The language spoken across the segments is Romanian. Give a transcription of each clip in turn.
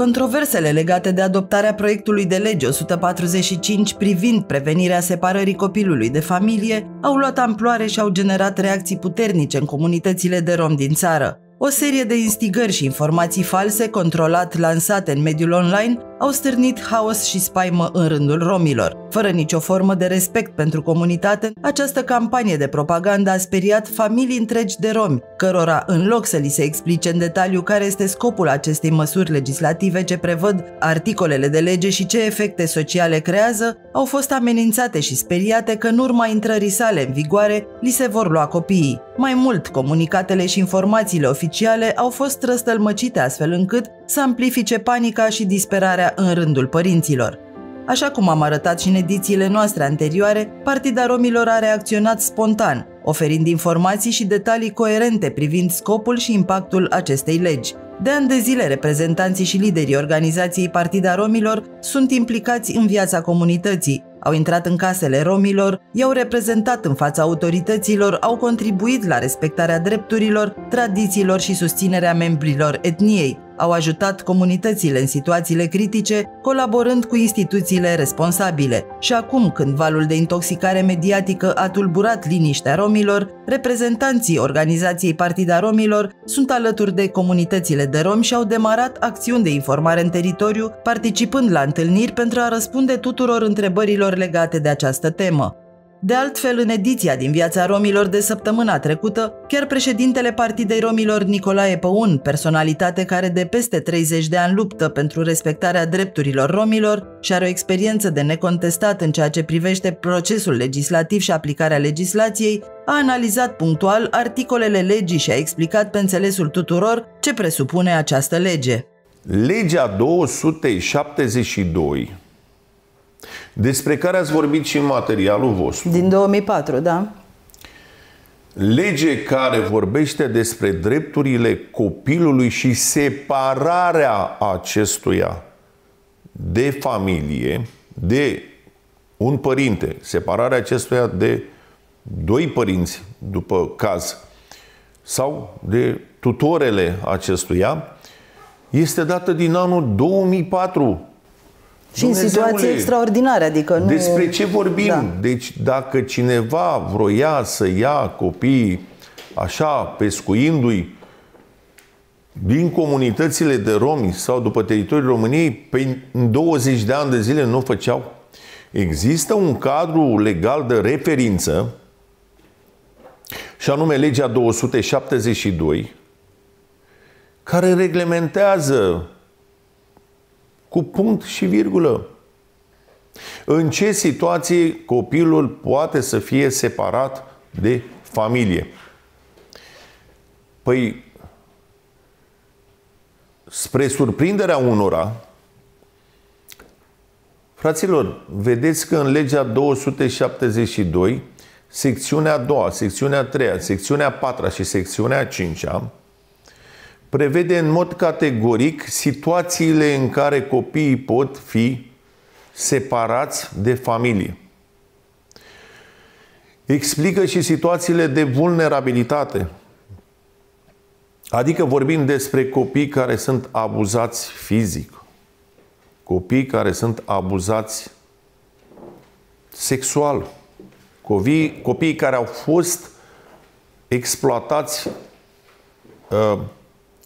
Controversele legate de adoptarea proiectului de lege 145 privind prevenirea separării copilului de familie au luat amploare și au generat reacții puternice în comunitățile de rom din țară. O serie de instigări și informații false controlat lansate în mediul online au stârnit haos și spaimă în rândul romilor. Fără nicio formă de respect pentru comunitate, această campanie de propagandă a speriat familii întregi de romi, cărora, în loc să li se explice în detaliu care este scopul acestei măsuri legislative ce prevăd articolele de lege și ce efecte sociale creează, au fost amenințate și speriate că în urma intrării sale în vigoare li se vor lua copiii. Mai mult, comunicatele și informațiile oficiale au fost răstălmăcite astfel încât să amplifice panica și disperarea în rândul părinților. Așa cum am arătat și în edițiile noastre anterioare, Partida Romilor a reacționat spontan, oferind informații și detalii coerente privind scopul și impactul acestei legi. De ani de zile, reprezentanții și liderii organizației Partida Romilor sunt implicați în viața comunității, au intrat în casele romilor, i-au reprezentat în fața autorităților, au contribuit la respectarea drepturilor, tradițiilor și susținerea membrilor etniei, au ajutat comunitățile în situațiile critice, colaborând cu instituțiile responsabile. Și acum, când valul de intoxicare mediatică a tulburat liniștea romilor, reprezentanții organizației Partida Romilor sunt alături de comunitățile de romi și au demarat acțiuni de informare în teritoriu, participând la întâlniri pentru a răspunde tuturor întrebărilor legate de această temă. De altfel, în ediția din viața romilor de săptămâna trecută, chiar președintele Partidei Romilor Nicolae Păun, personalitate care de peste 30 de ani luptă pentru respectarea drepturilor romilor și are o experiență de necontestat în ceea ce privește procesul legislativ și aplicarea legislației, a analizat punctual articolele legii și a explicat pe înțelesul tuturor ce presupune această lege. Legea 272 despre care ați vorbit și în materialul vostru. Din 2004, da. Lege care vorbește despre drepturile copilului și separarea acestuia de familie, de un părinte, separarea acestuia de doi părinți, după caz, sau de tutorele acestuia, este dată din anul 2004. Și în situații extraordinare, adică nu... Despre ce vorbim? Da. Deci dacă cineva vroia să ia copiii așa, pescuindu-i din comunitățile de romi sau după teritoriul României, pe 20 de ani de zile nu o făceau. Există un cadru legal de referință și anume legea 272 care reglementează cu punct și virgulă. În ce situație copilul poate să fie separat de familie? Păi, spre surprinderea unora, fraților, vedeți că în legea 272, secțiunea a doua, secțiunea a treia, secțiunea a patra și secțiunea a cincea, prevede în mod categoric situațiile în care copiii pot fi separați de familie. Explică și situațiile de vulnerabilitate. Adică vorbim despre copii care sunt abuzați fizic, copii care sunt abuzați sexual, copii, copii care au fost exploatați uh,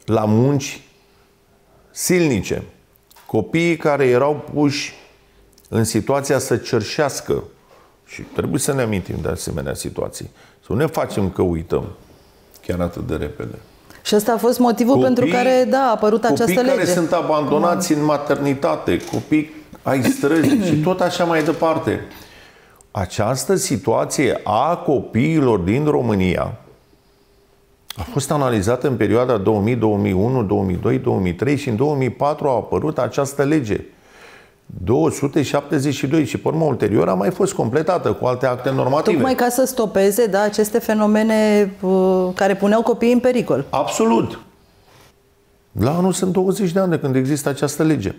la munci silnice. Copiii care erau puși în situația să cerșească și trebuie să ne amintim de asemenea situații. Să nu ne facem că uităm chiar atât de repede. Și ăsta a fost motivul copii, pentru care, da, a apărut această lege. Copii care sunt abandonați în maternitate, copii ai străzi și tot așa mai departe. Această situație a copiilor din România a fost analizată în perioada 2000, 2001, 2002, 2003 și în 2004 a apărut această lege. 272 și pe urmă ulterior a mai fost completată cu alte acte normative. Tocmai ca să stopeze da, aceste fenomene uh, care puneau copiii în pericol. Absolut. La anul sunt 20 de ani de când există această lege.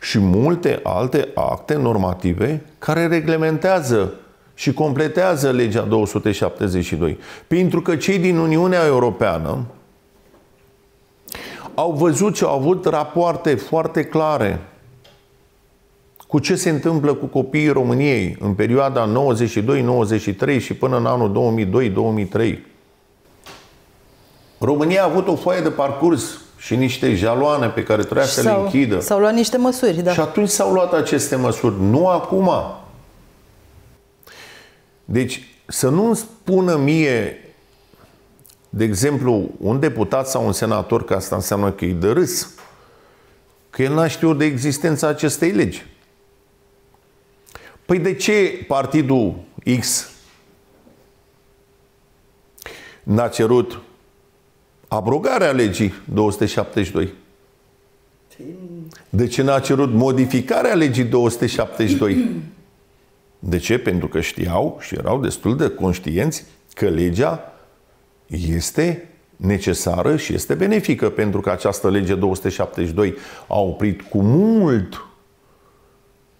Și multe alte acte normative care reglementează și completează legea 272. Pentru că cei din Uniunea Europeană au văzut și au avut rapoarte foarte clare cu ce se întâmplă cu copiii României în perioada 92-93 și până în anul 2002-2003. România a avut o foaie de parcurs și niște jaloane pe care trebuia să le închidă. S-au luat niște măsuri, da. Și atunci s-au luat aceste măsuri, nu acum. Deci să nu spună mie, de exemplu, un deputat sau un senator, că asta înseamnă că e de râs, că el n-a știut de existența acestei legi. Păi de ce partidul X n-a cerut abrogarea legii 272? De ce n-a cerut modificarea legii 272? De ce? Pentru că știau și erau destul de conștienți că legea este necesară și este benefică pentru că această lege 272 a oprit cu mult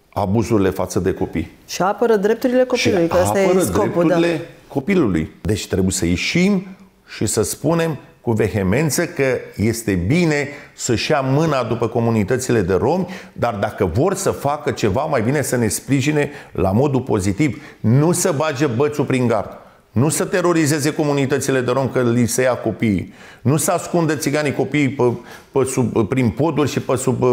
abuzurile față de copii. Și apără drepturile copilului, și că asta apără e scopul, da. drepturile da. copilului. Deci trebuie să ieșim și să spunem cu vehemență că este bine să-și ia mâna după comunitățile de romi, dar dacă vor să facă ceva, mai bine să ne sprijine la modul pozitiv, nu să bage bățul prin gard. Nu să terorizeze comunitățile de rom că li se ia copiii. Nu să ascundă țiganii copiii pe, pe sub, prin poduri și pe sub, uh,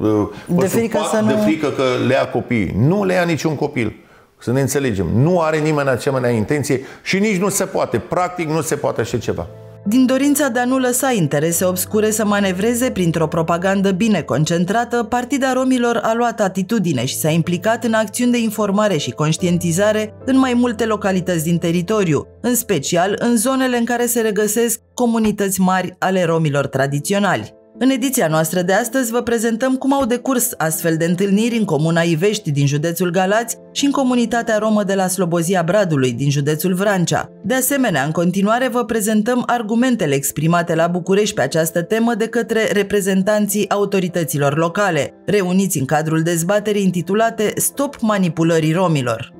uh, pe de, frică sub pat, să nu... de frică că le ia copiii. Nu le ia niciun copil. Să ne înțelegem. Nu are nimeni asemenea intenție și nici nu se poate. Practic nu se poate așa ceva. Din dorința de a nu lăsa interese obscure să manevreze printr-o propagandă bine concentrată, Partida Romilor a luat atitudine și s-a implicat în acțiuni de informare și conștientizare în mai multe localități din teritoriu, în special în zonele în care se regăsesc comunități mari ale romilor tradiționali. În ediția noastră de astăzi vă prezentăm cum au decurs astfel de întâlniri în comuna Ivești din județul Galați și în comunitatea romă de la Slobozia Bradului din județul Vrancea. De asemenea, în continuare vă prezentăm argumentele exprimate la București pe această temă de către reprezentanții autorităților locale, reuniți în cadrul dezbaterii intitulate Stop manipulării romilor.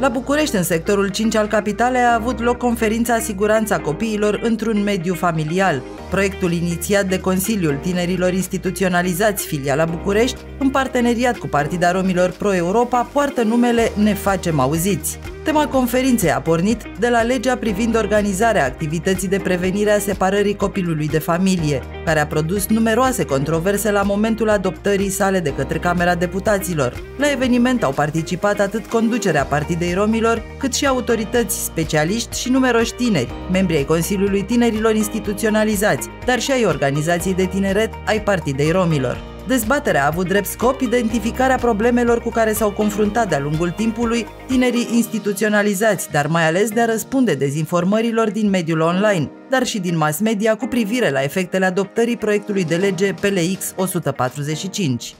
La București, în sectorul 5 al capitalei, a avut loc conferința Siguranța copiilor într-un mediu familial. Proiectul inițiat de Consiliul Tinerilor Instituționalizați filiala București, în parteneriat cu Partida Romilor Pro Europa, poartă numele Ne Facem Auziți. Tema conferinței a pornit de la legea privind organizarea activității de prevenire a separării copilului de familie, care a produs numeroase controverse la momentul adoptării sale de către Camera Deputaților. La eveniment au participat atât conducerea Partidei Romilor, cât și autorități, specialiști și numeroși tineri, membri ai Consiliului Tinerilor Instituționalizați, dar și ai organizației de tineret ai Partidei Romilor. Dezbaterea a avut drept scop identificarea problemelor cu care s-au confruntat de-a lungul timpului tinerii instituționalizați, dar mai ales de a răspunde dezinformărilor din mediul online, dar și din mass media cu privire la efectele adoptării proiectului de lege PLX 145.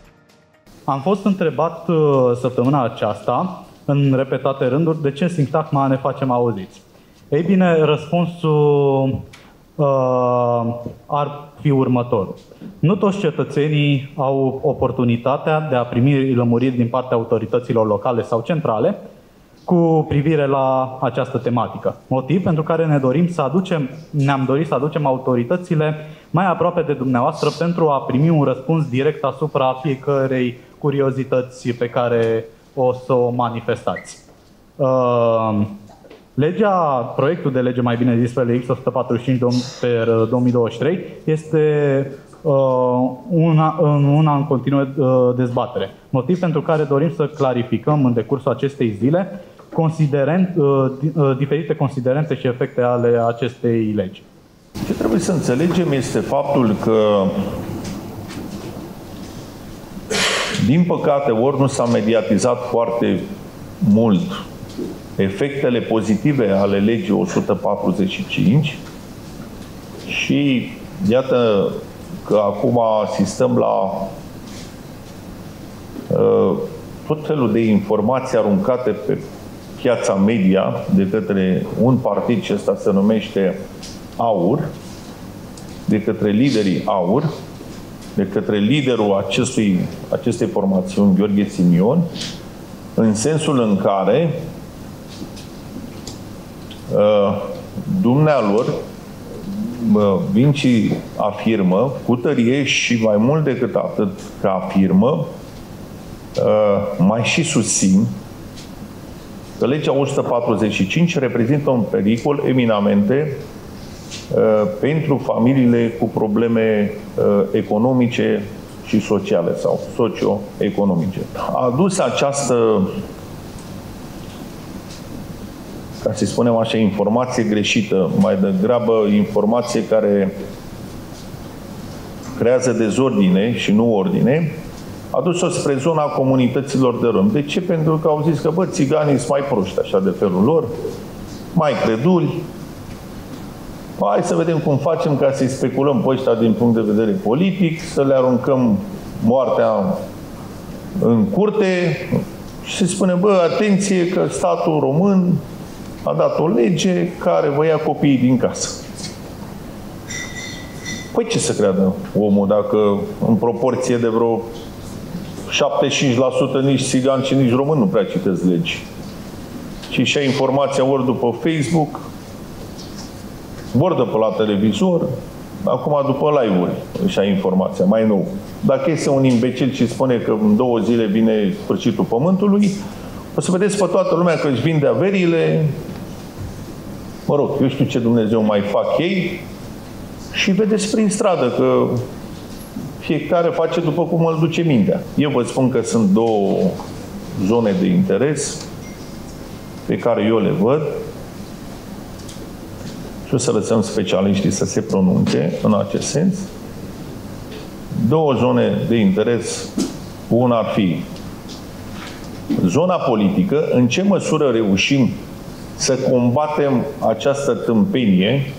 Am fost întrebat uh, săptămâna aceasta, în repetate rânduri, de ce sintagma ne facem auziți. Ei bine, răspunsul uh, ar fi următorul. Nu toți cetățenii au oportunitatea de a primi lămuriri din partea autorităților locale sau centrale cu privire la această tematică. Motiv pentru care ne dorim să aducem, ne-am dorit să aducem autoritățile mai aproape de dumneavoastră pentru a primi un răspuns direct asupra fiecărei curiozități pe care o să o manifestați. Uh, Legea, proiectul de lege, mai bine zis, PLX 145 per 2023, este uh, una, în una în continuă uh, dezbatere. Motiv pentru care dorim să clarificăm în decursul acestei zile considerent, uh, uh, diferite considerente și efecte ale acestei legi. Ce trebuie să înțelegem este faptul că din păcate, ori nu s-a mediatizat foarte mult efectele pozitive ale legii 145 și iată că acum asistăm la uh, tot felul de informații aruncate pe piața media de către un partid ce ăsta se numește AUR, de către liderii AUR, de către liderul acestui, acestei formațiuni, Gheorghe Simion, în sensul în care uh, dumnealor uh, Vinci afirmă cu tărie și mai mult decât atât că afirmă, uh, mai și susțin că legea 145 reprezintă un pericol eminamente uh, pentru familiile cu probleme uh, economice și sociale sau socio-economice. A adus această, ca să spunem așa, informație greșită, mai degrabă informație care creează dezordine și nu ordine, a dus-o spre zona comunităților de rând. De ce? Pentru că au zis că, bă, țiganii sunt mai proști așa de felul lor, mai creduli, hai să vedem cum facem ca să-i speculăm pe ăștia din punct de vedere politic, să le aruncăm moartea în curte și se spune, bă, atenție că statul român a dat o lege care vă ia copiii din casă. Păi ce să creadă omul dacă în proporție de vreo 75% nici țigan și nici român nu prea citesc legi. Și și informația ori după Facebook, ori de pe la televizor, acum după live-uri și ai informația, mai nou. Dacă este un imbecil și spune că în două zile vine sfârșitul pământului, o să vedeți pe toată lumea că își vinde averile, mă rog, eu știu ce Dumnezeu mai fac ei, și vedeți prin stradă că fiecare face după cum îl duce mintea. Eu vă spun că sunt două zone de interes pe care eu le văd și o să lăsăm specialiștii să se pronunțe în acest sens. Două zone de interes. Una ar fi zona politică, în ce măsură reușim să combatem această tâmpenie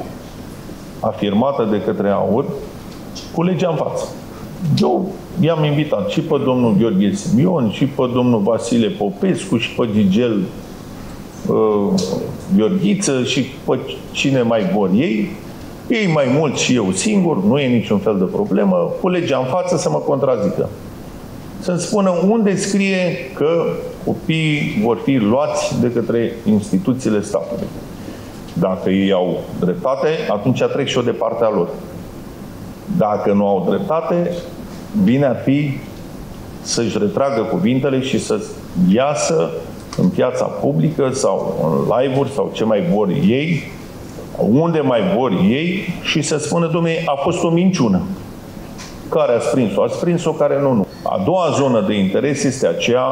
afirmată de către AUR cu legea în față. Eu i-am invitat și pe domnul Gheorghe Simion, și pe domnul Vasile Popescu, și pe Gigel uh, Gheorghiță, și pe cine mai vor ei. Ei mai mult și eu singur, nu e niciun fel de problemă, cu legea în față să mă contrazică. Să-mi spună unde scrie că copiii vor fi luați de către instituțiile statului. Dacă ei au dreptate, atunci trec și eu de partea lor. Dacă nu au dreptate, bine ar fi să-și retragă cuvintele și să iasă în piața publică sau în live-uri sau ce mai vor ei, unde mai vor ei și să spună, domnule, a fost o minciună. Care a sprins-o? A sprins-o, care nu, nu. A doua zonă de interes este aceea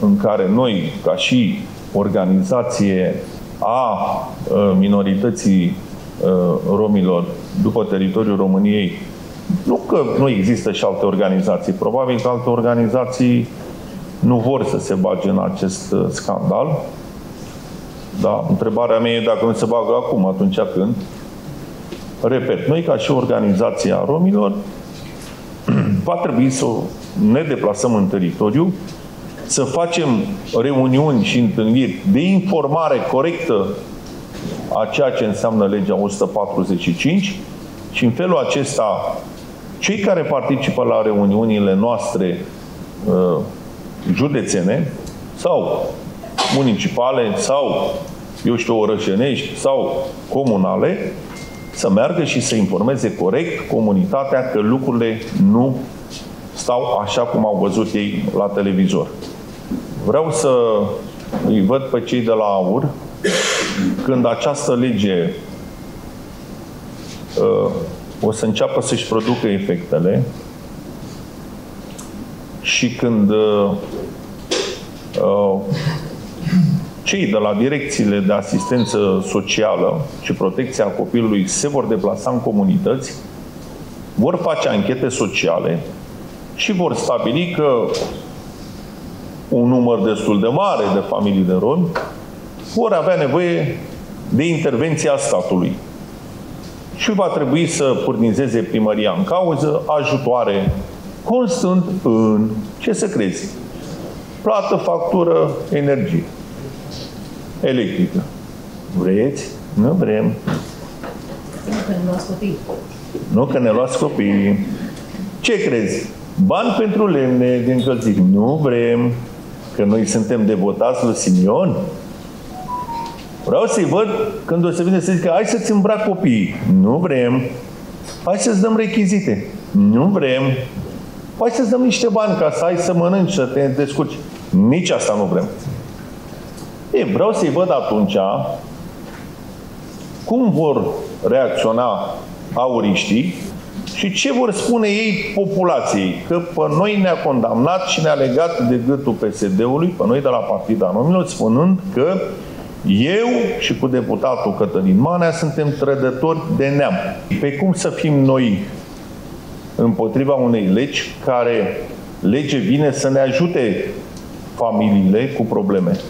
în care noi, ca și organizație a minorității romilor după teritoriul României, nu că nu există și alte organizații. Probabil că alte organizații nu vor să se bage în acest uh, scandal. Da, întrebarea mea e dacă nu se bagă acum, atunci când. Repet, noi ca și organizația romilor va trebui să ne deplasăm în teritoriu, să facem reuniuni și întâlniri de informare corectă a ceea ce înseamnă legea 145 și în felul acesta cei care participă la reuniunile noastre uh, județene sau municipale sau, eu știu, orășenești sau comunale, să meargă și să informeze corect comunitatea că lucrurile nu stau așa cum au văzut ei la televizor. Vreau să îi văd pe cei de la AUR când această lege uh, o să înceapă să-și producă efectele și când uh, uh, cei de la direcțiile de asistență socială și protecția copilului se vor deplasa în comunități, vor face anchete sociale și vor stabili că un număr destul de mare de familii de romi vor avea nevoie de intervenția statului și va trebui să furnizeze primăria în cauză ajutoare constând în, ce să crezi, plată, factură, energie electrică. Vreți? Nu vrem. Nu că ne luați copii. Nu că ne luați copii. Ce crezi? Bani pentru lemne de încălziri. Nu vrem, că noi suntem devotați lui Simion. Vreau să-i văd când o să vină să zică, hai să-ți îmbrac copiii. Nu vrem. Hai să-ți dăm rechizite. Nu vrem. Hai să-ți dăm niște bani ca să ai să mănânci, să te descurci. Nici asta nu vrem. E, vreau să-i văd atunci cum vor reacționa auriștii și ce vor spune ei populației? Că pe noi ne-a condamnat și ne-a legat de gâtul PSD-ului, pe noi de la Partida Anomilor, spunând că eu și cu deputatul Cătălin Manea suntem trădători de neam. Pe cum să fim noi împotriva unei legi care lege vine să ne ajute familiile cu probleme?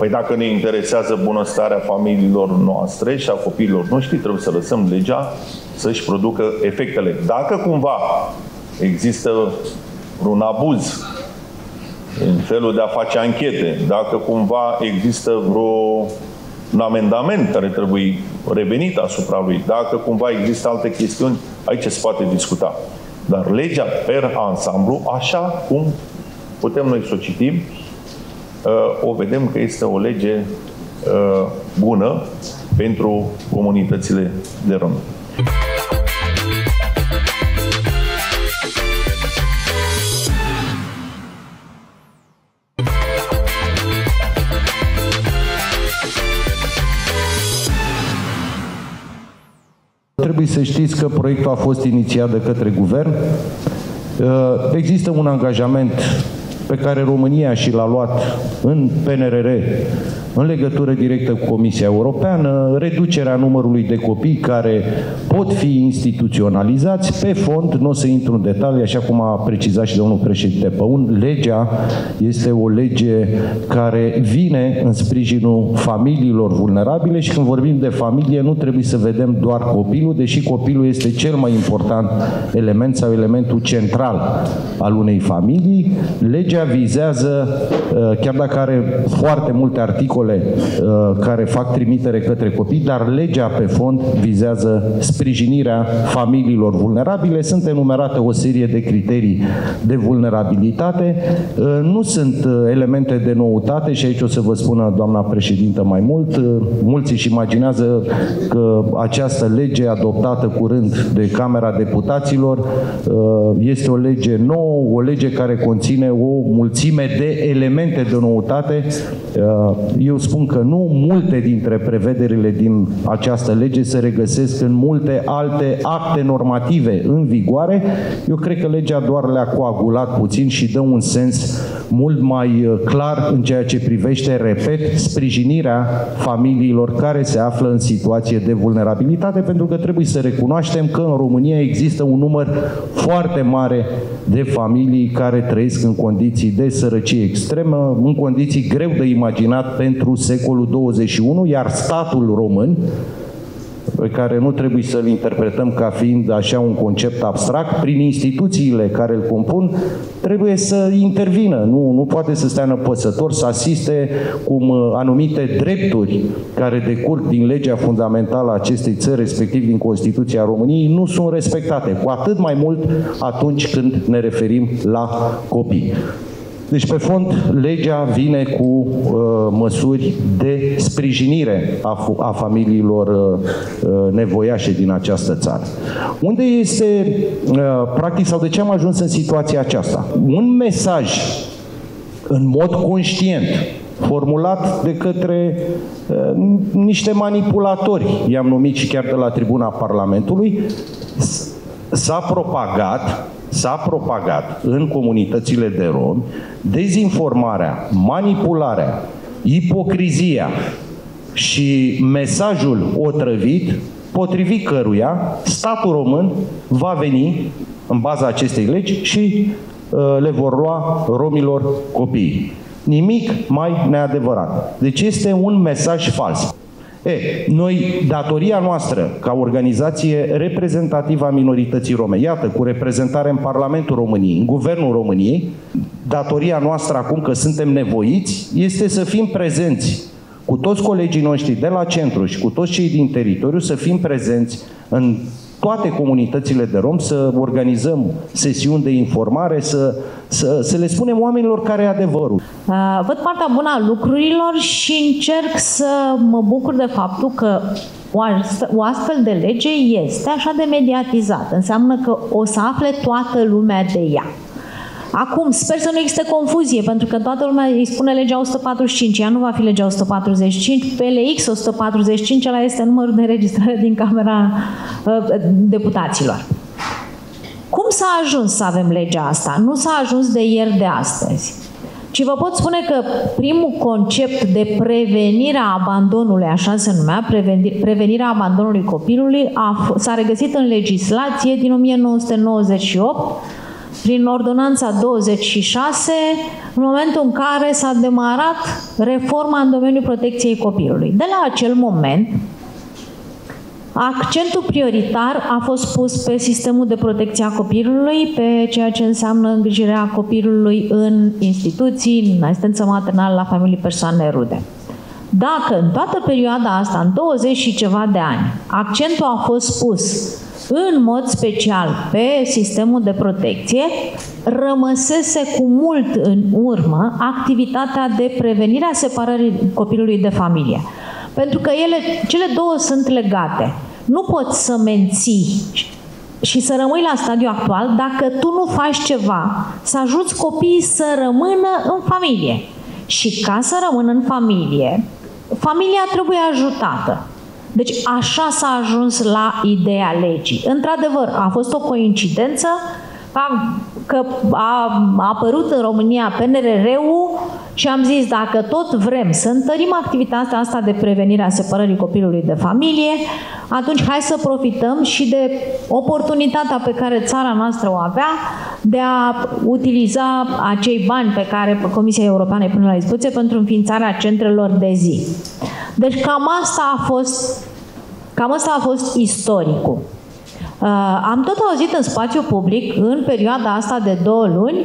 Păi dacă ne interesează bunăstarea familiilor noastre și a copiilor noștri, trebuie să lăsăm legea să-și producă efectele. Dacă cumva există un abuz în felul de a face anchete, dacă cumva există vreo un amendament care trebuie revenit asupra lui, dacă cumva există alte chestiuni, aici se poate discuta. Dar legea per ansamblu, așa cum putem noi să o citim, uh, o vedem că este o lege uh, bună pentru comunitățile de romi. Trebuie să știți că proiectul a fost inițiat de către guvern. Uh, există un angajament pe care România și l-a luat în PNRR în legătură directă cu Comisia Europeană, reducerea numărului de copii care pot fi instituționalizați pe fond, nu o să intru în detalii, așa cum a precizat și domnul președinte Păun, legea este o lege care vine în sprijinul familiilor vulnerabile și când vorbim de familie nu trebuie să vedem doar copilul, deși copilul este cel mai important element sau elementul central al unei familii. Legea vizează, uh, chiar dacă are foarte multe articole, articole uh, care fac trimitere către copii, dar legea pe fond vizează sprijinirea familiilor vulnerabile. Sunt enumerate o serie de criterii de vulnerabilitate. Uh, nu sunt uh, elemente de noutate și aici o să vă spună doamna președintă mai mult. Mulți își imaginează că această lege adoptată curând de Camera Deputaților este o lege nouă, o lege care conține o mulțime de elemente de noutate. Eu spun că nu, multe dintre prevederile din această lege se regăsesc în multe alte acte normative în vigoare. Eu cred că legea doar le-a coagulat puțin și dă un sens mult mai uh, clar în ceea ce privește, repet, sprijinirea familiilor care se află în situație de vulnerabilitate, pentru că trebuie să recunoaștem că în România există un număr foarte mare de familii care trăiesc în condiții de sărăcie extremă, în condiții greu de imaginat pentru secolul 21, iar statul român, pe care nu trebuie să-l interpretăm ca fiind așa un concept abstract, prin instituțiile care îl compun, trebuie să intervină. Nu, nu poate să stea năpăsător, să asiste cum uh, anumite drepturi care decurg din legea fundamentală a acestei țări, respectiv din Constituția României, nu sunt respectate. Cu atât mai mult atunci când ne referim la copii. Deci, pe fond, legea vine cu uh, măsuri de sprijinire a, a familiilor uh, uh, nevoiașe din această țară. Unde este, uh, practic, sau de ce am ajuns în situația aceasta? Un mesaj în mod conștient formulat de către uh, niște manipulatori, i-am numit și chiar de la tribuna Parlamentului, s-a propagat s-a propagat în comunitățile de romi dezinformarea, manipularea, ipocrizia și mesajul otrăvit potrivit căruia statul român va veni în baza acestei legi și uh, le vor lua romilor copiii. Nimic mai neadevărat. Deci este un mesaj fals. E, noi, datoria noastră ca organizație reprezentativă a minorității rome, iată, cu reprezentare în Parlamentul României, în Guvernul României, datoria noastră acum că suntem nevoiți este să fim prezenți cu toți colegii noștri de la centru și cu toți cei din teritoriu, să fim prezenți în toate comunitățile de rom, să organizăm sesiuni de informare, să, să, să le spunem oamenilor care e adevărul. Uh, văd partea bună a lucrurilor și încerc să mă bucur de faptul că o astfel de lege este așa de mediatizată. Înseamnă că o să afle toată lumea de ea. Acum, sper să nu existe confuzie, pentru că toată lumea îi spune legea 145, ea nu va fi legea 145, PLX 145, ăla este numărul de înregistrare din Camera uh, Deputaților. Cum s-a ajuns să avem legea asta? Nu s-a ajuns de ieri de astăzi. Ci vă pot spune că primul concept de prevenire a abandonului, așa se numea, prevenirea abandonului copilului, a, s-a regăsit în legislație din 1998 prin ordonanța 26, în momentul în care s-a demarat reforma în domeniul protecției copilului. De la acel moment, Accentul prioritar a fost pus pe sistemul de protecție a copilului, pe ceea ce înseamnă îngrijirea copilului în instituții, în asistență maternală la familii, persoane rude. Dacă în toată perioada asta, în 20 și ceva de ani, accentul a fost pus în mod special pe sistemul de protecție, rămăsese cu mult în urmă activitatea de prevenire a separării copilului de familie. Pentru că ele, cele două sunt legate. Nu poți să menții și să rămâi la stadiul actual dacă tu nu faci ceva, să ajuți copiii să rămână în familie. Și ca să rămână în familie, familia trebuie ajutată. Deci așa s-a ajuns la ideea legii. Într-adevăr, a fost o coincidență că a apărut în România PNRR-ul și am zis dacă tot vrem să întărim activitatea asta de prevenire a separării copilului de familie, atunci hai să profităm și de oportunitatea pe care țara noastră o avea de a utiliza acei bani pe care Comisia Europeană îi pune la dispoziție pentru înființarea centrelor de zi. Deci cam asta a fost, cam asta a fost istoricul. Uh, am tot auzit în spațiu public, în perioada asta de două luni,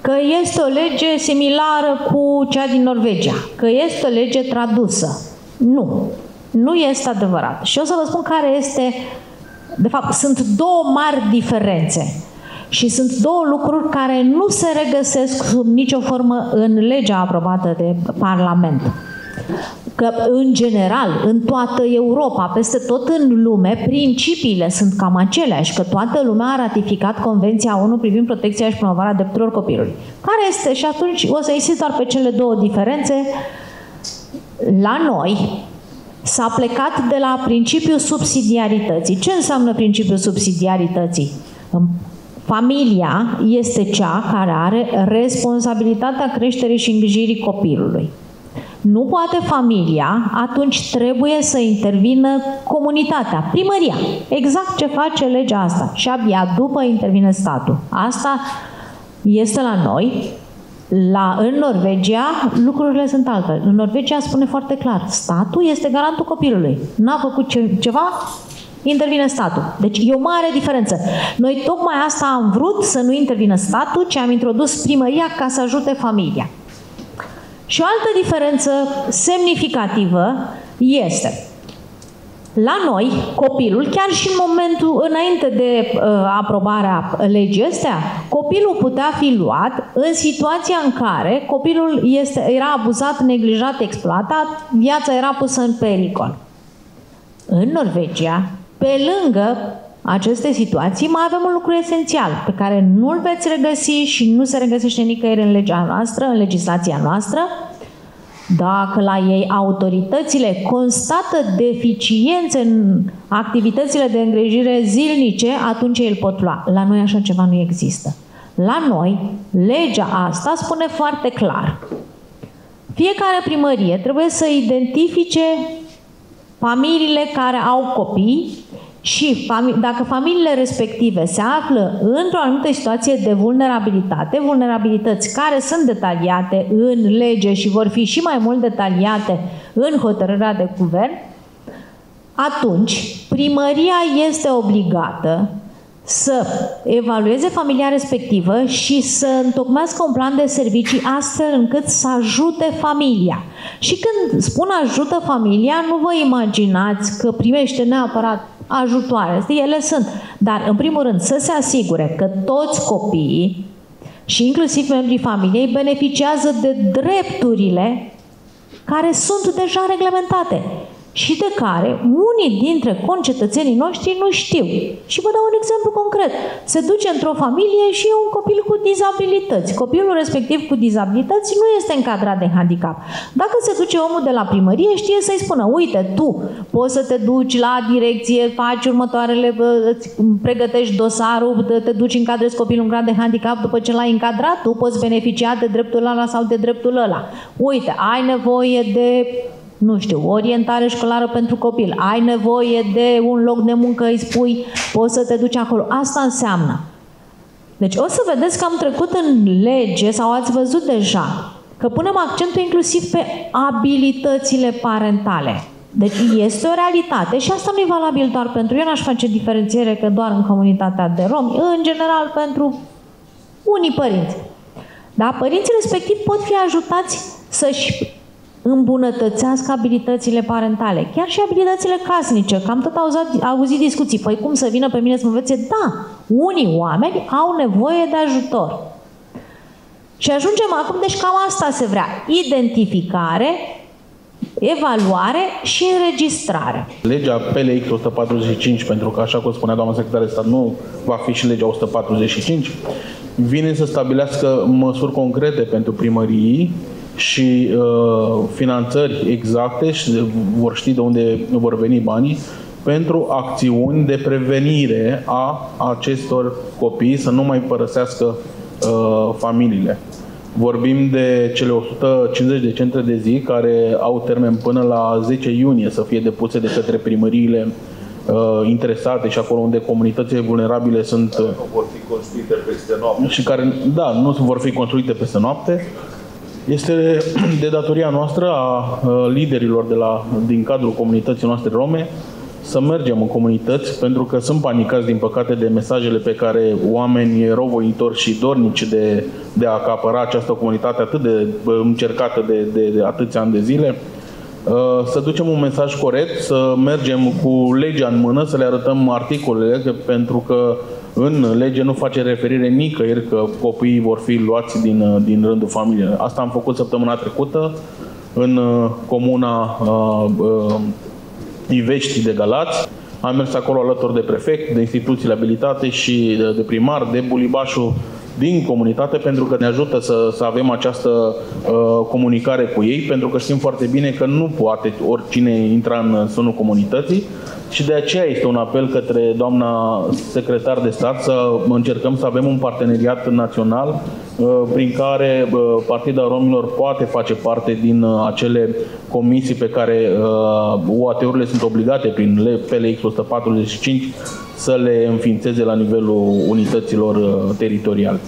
că este o lege similară cu cea din Norvegia, că este o lege tradusă. Nu, nu este adevărat. Și o să vă spun care este, de fapt, sunt două mari diferențe. Și sunt două lucruri care nu se regăsesc sub nicio formă în legea aprobată de Parlament că în general, în toată Europa, peste tot în lume, principiile sunt cam aceleași, că toată lumea a ratificat Convenția ONU privind protecția și promovarea drepturilor copilului. Care este? Și atunci o să insist doar pe cele două diferențe. La noi s-a plecat de la principiul subsidiarității. Ce înseamnă principiul subsidiarității? Familia este cea care are responsabilitatea creșterii și îngrijirii copilului nu poate familia, atunci trebuie să intervină comunitatea, primăria. Exact ce face legea asta. Și abia după intervine statul. Asta este la noi. La, în Norvegia lucrurile sunt altfel. În Norvegia spune foarte clar, statul este garantul copilului. N-a făcut ce, ceva, intervine statul. Deci e o mare diferență. Noi tocmai asta am vrut să nu intervină statul, ci am introdus primăria ca să ajute familia. Și o altă diferență semnificativă este la noi, copilul, chiar și în momentul înainte de uh, aprobarea legii astea, copilul putea fi luat în situația în care copilul este, era abuzat, neglijat, exploatat, viața era pusă în pericol. În Norvegia, pe lângă aceste situații, mai avem un lucru esențial pe care nu-l veți regăsi și nu se regăsește nicăieri în legea noastră, în legislația noastră. Dacă la ei autoritățile constată deficiențe în activitățile de îngrijire zilnice, atunci ei îl pot lua. La noi așa ceva nu există. La noi, legea asta spune foarte clar. Fiecare primărie trebuie să identifice familiile care au copii și dacă familiile respective se află într-o anumită situație de vulnerabilitate, vulnerabilități care sunt detaliate în lege și vor fi și mai mult detaliate în hotărârea de guvern, atunci primăria este obligată să evalueze familia respectivă și să întocmească un plan de servicii astfel încât să ajute familia. Și când spun ajută familia, nu vă imaginați că primește neapărat ajutoare, ele sunt. Dar, în primul rând, să se asigure că toți copiii și inclusiv membrii familiei beneficiază de drepturile care sunt deja reglementate și de care unii dintre concetățenii noștri nu știu. Și vă dau un exemplu concret. Se duce într-o familie și e un copil cu dizabilități. Copilul respectiv cu dizabilități nu este încadrat de handicap. Dacă se duce omul de la primărie, știe să-i spună, uite, tu poți să te duci la direcție, faci următoarele, îți pregătești dosarul, te duci, încadrezi copilul în grad de handicap, după ce l-ai încadrat, tu poți beneficia de dreptul ăla sau de dreptul ăla. Uite, ai nevoie de nu știu, orientare școlară pentru copil, ai nevoie de un loc de muncă, îi spui, poți să te duci acolo. Asta înseamnă. Deci o să vedeți că am trecut în lege sau ați văzut deja că punem accentul inclusiv pe abilitățile parentale. Deci este o realitate și asta nu e valabil doar pentru, eu n-aș face diferențiere că doar în comunitatea de romi, în general pentru unii părinți. Da? Părinții respectiv pot fi ajutați să-și îmbunătățească abilitățile parentale, chiar și abilitățile casnice, că am tot auzit, auzit discuții, păi cum să vină pe mine să mă învețe? Da, unii oameni au nevoie de ajutor. Și ajungem acum, deci cam asta se vrea, identificare, evaluare și înregistrare. Legea PLX 145, pentru că așa cum spunea doamna secretar de stat, nu va fi și legea 145, vine să stabilească măsuri concrete pentru primării și uh, finanțări exacte și vor ști de unde vor veni banii pentru acțiuni de prevenire a acestor copii să nu mai părăsească uh, familiile. Vorbim de cele 150 de centre de zi care au termen până la 10 iunie să fie depuse de către primăriile uh, interesate și acolo unde comunitățile vulnerabile sunt... Nu vor fi construite peste noapte. Și care, da, nu vor fi construite peste noapte este de datoria noastră a liderilor de la, din cadrul comunității noastre rome să mergem în comunități, pentru că sunt panicați, din păcate, de mesajele pe care oameni rovoitori și dornici de, de a acapăra această comunitate atât de încercată de, de, de atâția ani de zile, să ducem un mesaj corect, să mergem cu legea în mână, să le arătăm articolele, pentru că în lege nu face referire nicăieri că copiii vor fi luați din, din rândul familiei. Asta am făcut săptămâna trecută în uh, comuna uh, uh, Ivești de Galați. Am mers acolo alături de prefect, de instituțiile abilitate și de, de primar, de Bulibașul din comunitate pentru că ne ajută să, să avem această uh, comunicare cu ei, pentru că știm foarte bine că nu poate oricine intra în sunul comunității și de aceea este un apel către doamna secretar de stat să încercăm să avem un parteneriat național uh, prin care uh, Partida Romilor poate face parte din uh, acele comisii pe care UAT-urile sunt obligate prin PLX 145 să le înființeze la nivelul unităților teritoriale.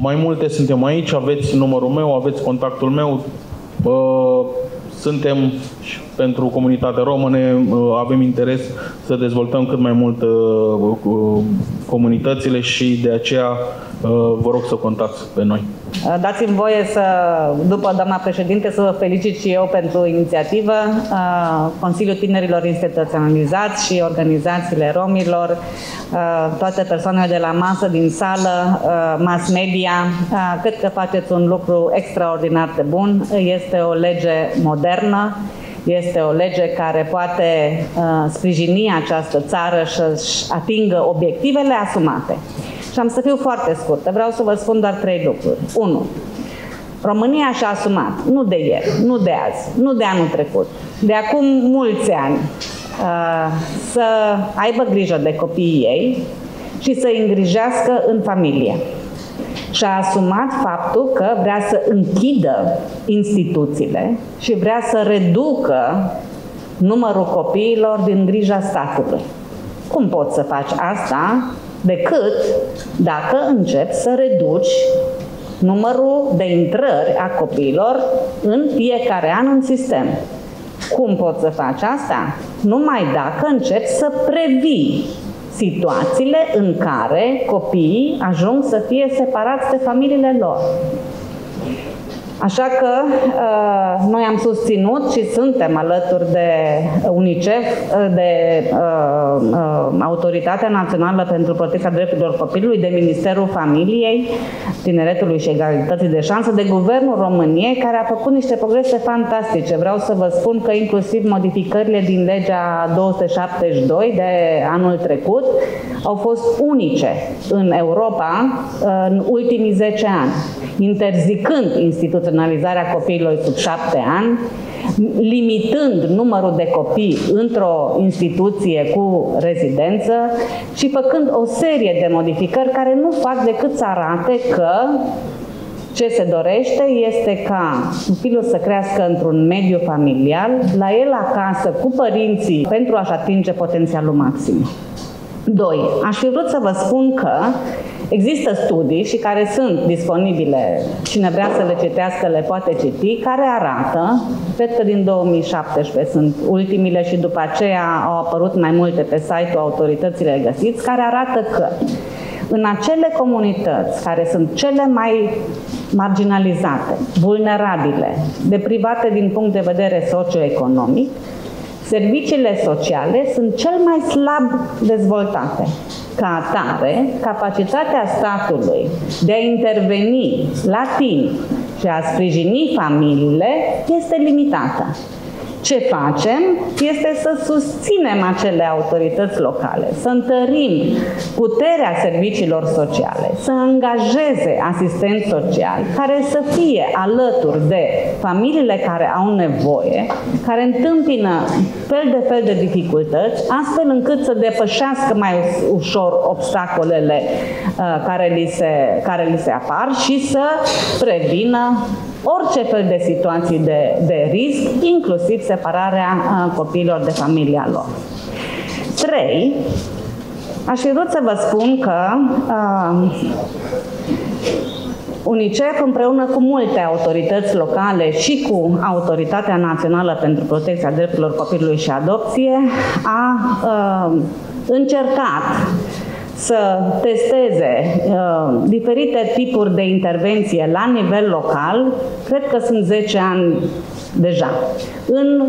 Mai multe suntem aici, aveți numărul meu, aveți contactul meu. Suntem pentru comunitatea română, avem interes să dezvoltăm cât mai mult uh, comunitățile și de aceea uh, vă rog să contați pe noi. Uh, dați-mi voie să, după doamna președinte, să vă felicit și eu pentru inițiativă. Consiliul Tinerilor Instituționalizați și organizațiile romilor, toate persoanele de la masă, din sală, mass media, cred că faceți un lucru extraordinar de bun. Este o lege modernă, este o lege care poate uh, sprijini această țară să-și atingă obiectivele asumate. Și am să fiu foarte scurtă. Vreau să vă spun doar trei lucruri. Unu, România și-a asumat, nu de ieri, nu de azi, nu de anul trecut, de acum mulți ani, uh, să aibă grijă de copiii ei și să îi îngrijească în familie și-a asumat faptul că vrea să închidă instituțiile și vrea să reducă numărul copiilor din grija statului. Cum poți să faci asta decât dacă începi să reduci numărul de intrări a copiilor în fiecare an în sistem? Cum poți să faci asta? Numai dacă începi să previi situațiile în care copiii ajung să fie separați de familiile lor. Așa că uh, noi am susținut și suntem alături de UNICEF, de uh, uh, Autoritatea Națională pentru Protecția Drepturilor Copilului, de Ministerul Familiei, Tineretului și Egalității de Șansă, de Guvernul României, care a făcut niște progrese fantastice. Vreau să vă spun că inclusiv modificările din legea 272 de anul trecut au fost unice în Europa în ultimii 10 ani, interzicând instituționalizarea copiilor sub 7 ani, limitând numărul de copii într-o instituție cu rezidență și făcând o serie de modificări care nu fac decât să arate că ce se dorește este ca copilul să crească într-un mediu familial, la el acasă, cu părinții, pentru a-și atinge potențialul maxim. 2. Aș fi vrut să vă spun că există studii și care sunt disponibile, cine vrea să le citească le poate citi, care arată, cred că din 2017 sunt ultimile și după aceea au apărut mai multe pe site-ul autoritățile găsiți, care arată că în acele comunități care sunt cele mai marginalizate, vulnerabile, deprivate din punct de vedere socioeconomic, serviciile sociale sunt cel mai slab dezvoltate. Ca atare, capacitatea statului de a interveni la timp și a sprijini familiile este limitată. Ce facem este să susținem acele autorități locale, să întărim puterea serviciilor sociale, să angajeze asistenți sociali care să fie alături de familiile care au nevoie, care întâmpină fel de fel de dificultăți, astfel încât să depășească mai ușor obstacolele uh, care, li se, care li se apar și să prevină orice fel de situații de, de risc, inclusiv separarea copiilor de familia lor. 3. Aș fi vrut să vă spun că uh, UNICEF împreună cu multe autorități locale și cu Autoritatea Națională pentru Protecția Drepturilor Copilului și Adopție a uh, încercat să testeze uh, diferite tipuri de intervenție la nivel local, cred că sunt 10 ani deja, în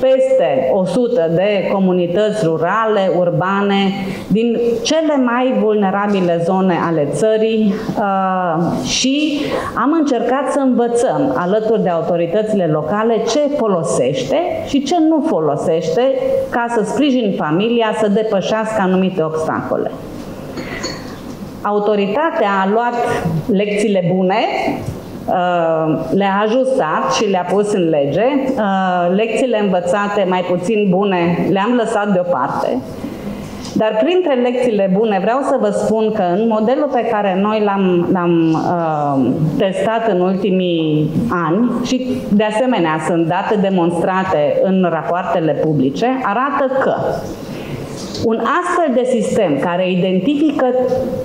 peste 100 de comunități rurale, urbane, din cele mai vulnerabile zone ale țării uh, și am încercat să învățăm alături de autoritățile locale ce folosește și ce nu folosește ca să sprijin familia să depășească anumite obstacole. Autoritatea a luat lecțiile bune Uh, le-a ajustat și le-a pus în lege. Uh, lecțiile învățate mai puțin bune le-am lăsat deoparte. Dar printre lecțiile bune vreau să vă spun că în modelul pe care noi l-am, l-am uh, testat în ultimii ani și de asemenea sunt date demonstrate în rapoartele publice, arată că un astfel de sistem care identifică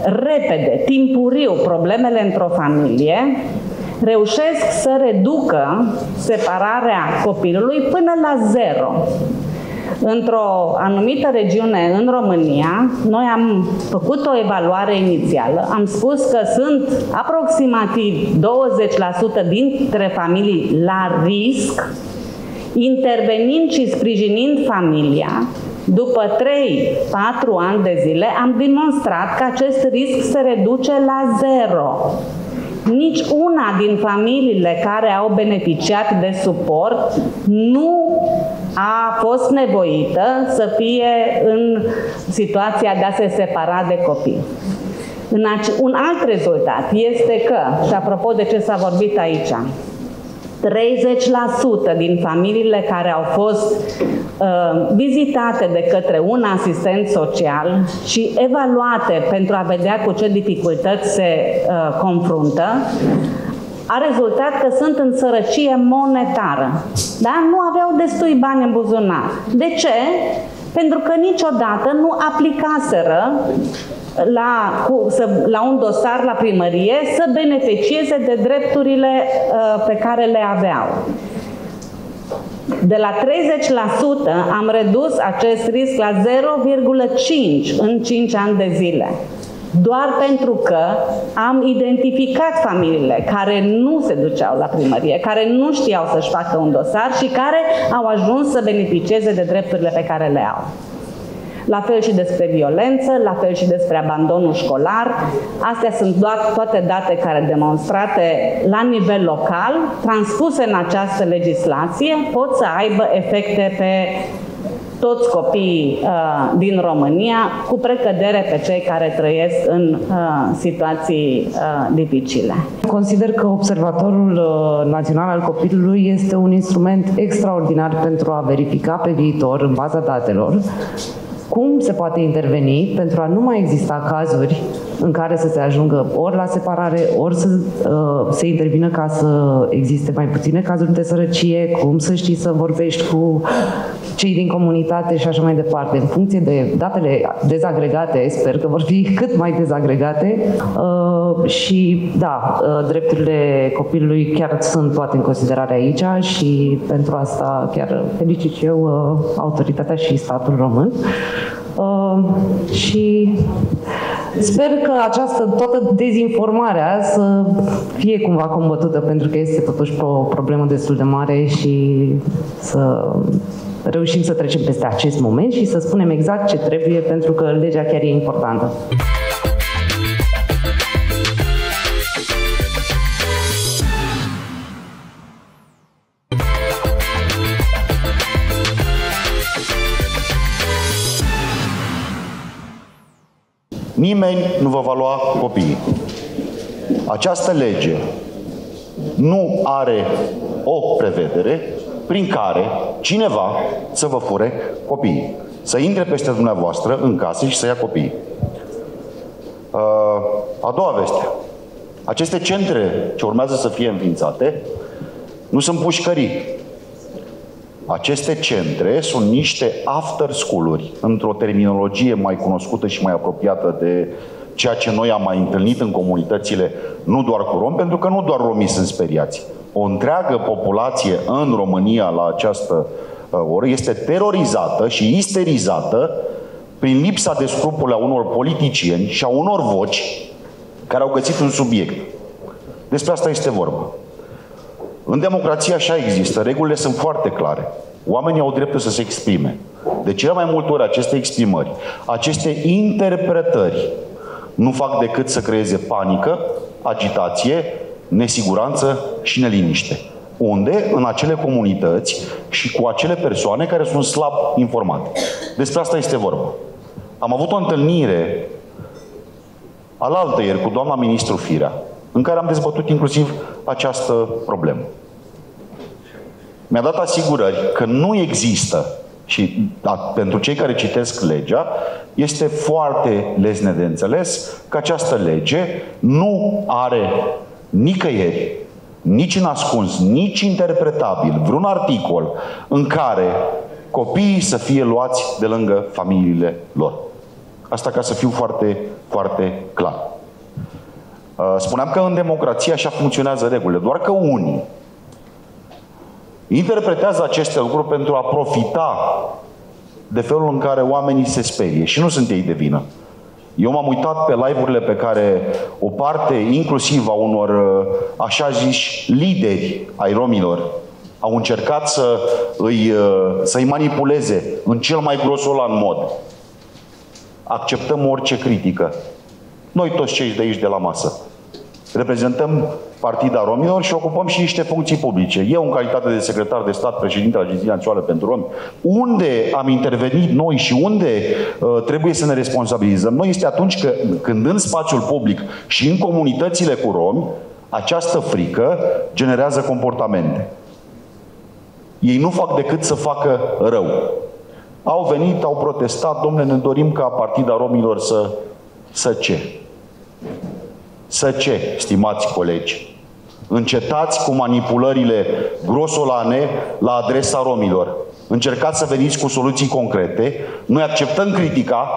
repede, timpuriu, problemele într-o familie, reușesc să reducă separarea copilului până la zero. Într-o anumită regiune în România, noi am făcut o evaluare inițială, am spus că sunt aproximativ 20% dintre familii la risc, intervenind și sprijinind familia, după 3-4 ani de zile am demonstrat că acest risc se reduce la zero nici una din familiile care au beneficiat de suport nu a fost nevoită să fie în situația de a se separa de copii. Un alt rezultat este că, și apropo de ce s-a vorbit aici, 30% din familiile care au fost uh, vizitate de către un asistent social și evaluate pentru a vedea cu ce dificultăți se uh, confruntă, a rezultat că sunt în sărăcie monetară. Da? Nu aveau destui bani în buzunar. De ce? Pentru că niciodată nu aplicaseră la, cu, să, la un dosar la primărie să beneficieze de drepturile uh, pe care le aveau. De la 30% am redus acest risc la 0,5 în 5 ani de zile. doar pentru că am identificat familiile care nu se duceau la primărie, care nu știau să-și facă un dosar și care au ajuns să beneficieze de drepturile pe care le au. La fel și despre violență, la fel și despre abandonul școlar. Astea sunt doar toate date care demonstrate la nivel local, transpuse în această legislație, pot să aibă efecte pe toți copiii uh, din România, cu precădere pe cei care trăiesc în uh, situații uh, dificile. Consider că Observatorul uh, Național al Copilului este un instrument extraordinar pentru a verifica pe viitor, în baza datelor, cum se poate interveni pentru a nu mai exista cazuri în care să se ajungă ori la separare, ori să uh, se intervină ca să existe mai puține cazuri de sărăcie, cum să știi să vorbești cu cei din comunitate și așa mai departe. În funcție de datele dezagregate, sper că vor fi cât mai dezagregate uh, și da, uh, drepturile copilului chiar sunt toate în considerare aici și pentru asta chiar felicit și eu uh, autoritatea și statul român. Uh, și sper că această toată dezinformarea să fie cumva combătută pentru că este totuși o problemă destul de mare și să reușim să trecem peste acest moment și să spunem exact ce trebuie pentru că legea chiar e importantă. Nimeni nu vă va lua copiii. Această lege nu are o prevedere prin care cineva să vă fure copiii. Să intre peste dumneavoastră în casă și să ia copiii. Uh, a doua veste. Aceste centre ce urmează să fie înființate nu sunt pușcării. Aceste centre sunt niște after school-uri, într-o terminologie mai cunoscută și mai apropiată de ceea ce noi am mai întâlnit în comunitățile, nu doar cu romi, pentru că nu doar romii sunt speriați. O întreagă populație în România la această uh, oră este terorizată și isterizată prin lipsa de scrupule a unor politicieni și a unor voci care au găsit un subiect. Despre asta este vorba. În democrație așa există, regulile sunt foarte clare. Oamenii au dreptul să se exprime. De cele mai multe ori aceste exprimări, aceste interpretări nu fac decât să creeze panică, agitație, nesiguranță și neliniște. Unde? În acele comunități și cu acele persoane care sunt slab informate. Despre asta este vorba. Am avut o întâlnire alaltă ieri cu doamna ministru Firea, în care am dezbătut inclusiv această problemă. Mi-a dat asigurări că nu există și da, pentru cei care citesc legea, este foarte lesne de înțeles că această lege nu are nicăieri, nici în ascuns, nici interpretabil, vreun articol în care copiii să fie luați de lângă familiile lor. Asta ca să fiu foarte, foarte clar. Uh, spuneam că în democrație așa funcționează regulile, doar că unii interpretează aceste lucruri pentru a profita de felul în care oamenii se sperie și nu sunt ei de vină. Eu m-am uitat pe live-urile pe care o parte, inclusiv a unor uh, așa ziși lideri ai romilor, au încercat să îi, uh, să-i manipuleze în cel mai grosolan mod. Acceptăm orice critică. Noi toți cei de aici de la masă. Reprezentăm Partida Romilor și ocupăm și niște funcții publice. Eu, în calitate de secretar de stat, președinte al Agenției Naționale pentru Romi, unde am intervenit noi și unde uh, trebuie să ne responsabilizăm noi este atunci că, când în spațiul public și în comunitățile cu romi, această frică generează comportamente. Ei nu fac decât să facă rău. Au venit, au protestat, domnule, ne dorim ca Partida Romilor să, să ce? Să ce, stimați colegi? Încetați cu manipulările grosolane la adresa romilor. Încercați să veniți cu soluții concrete. Noi acceptăm critica,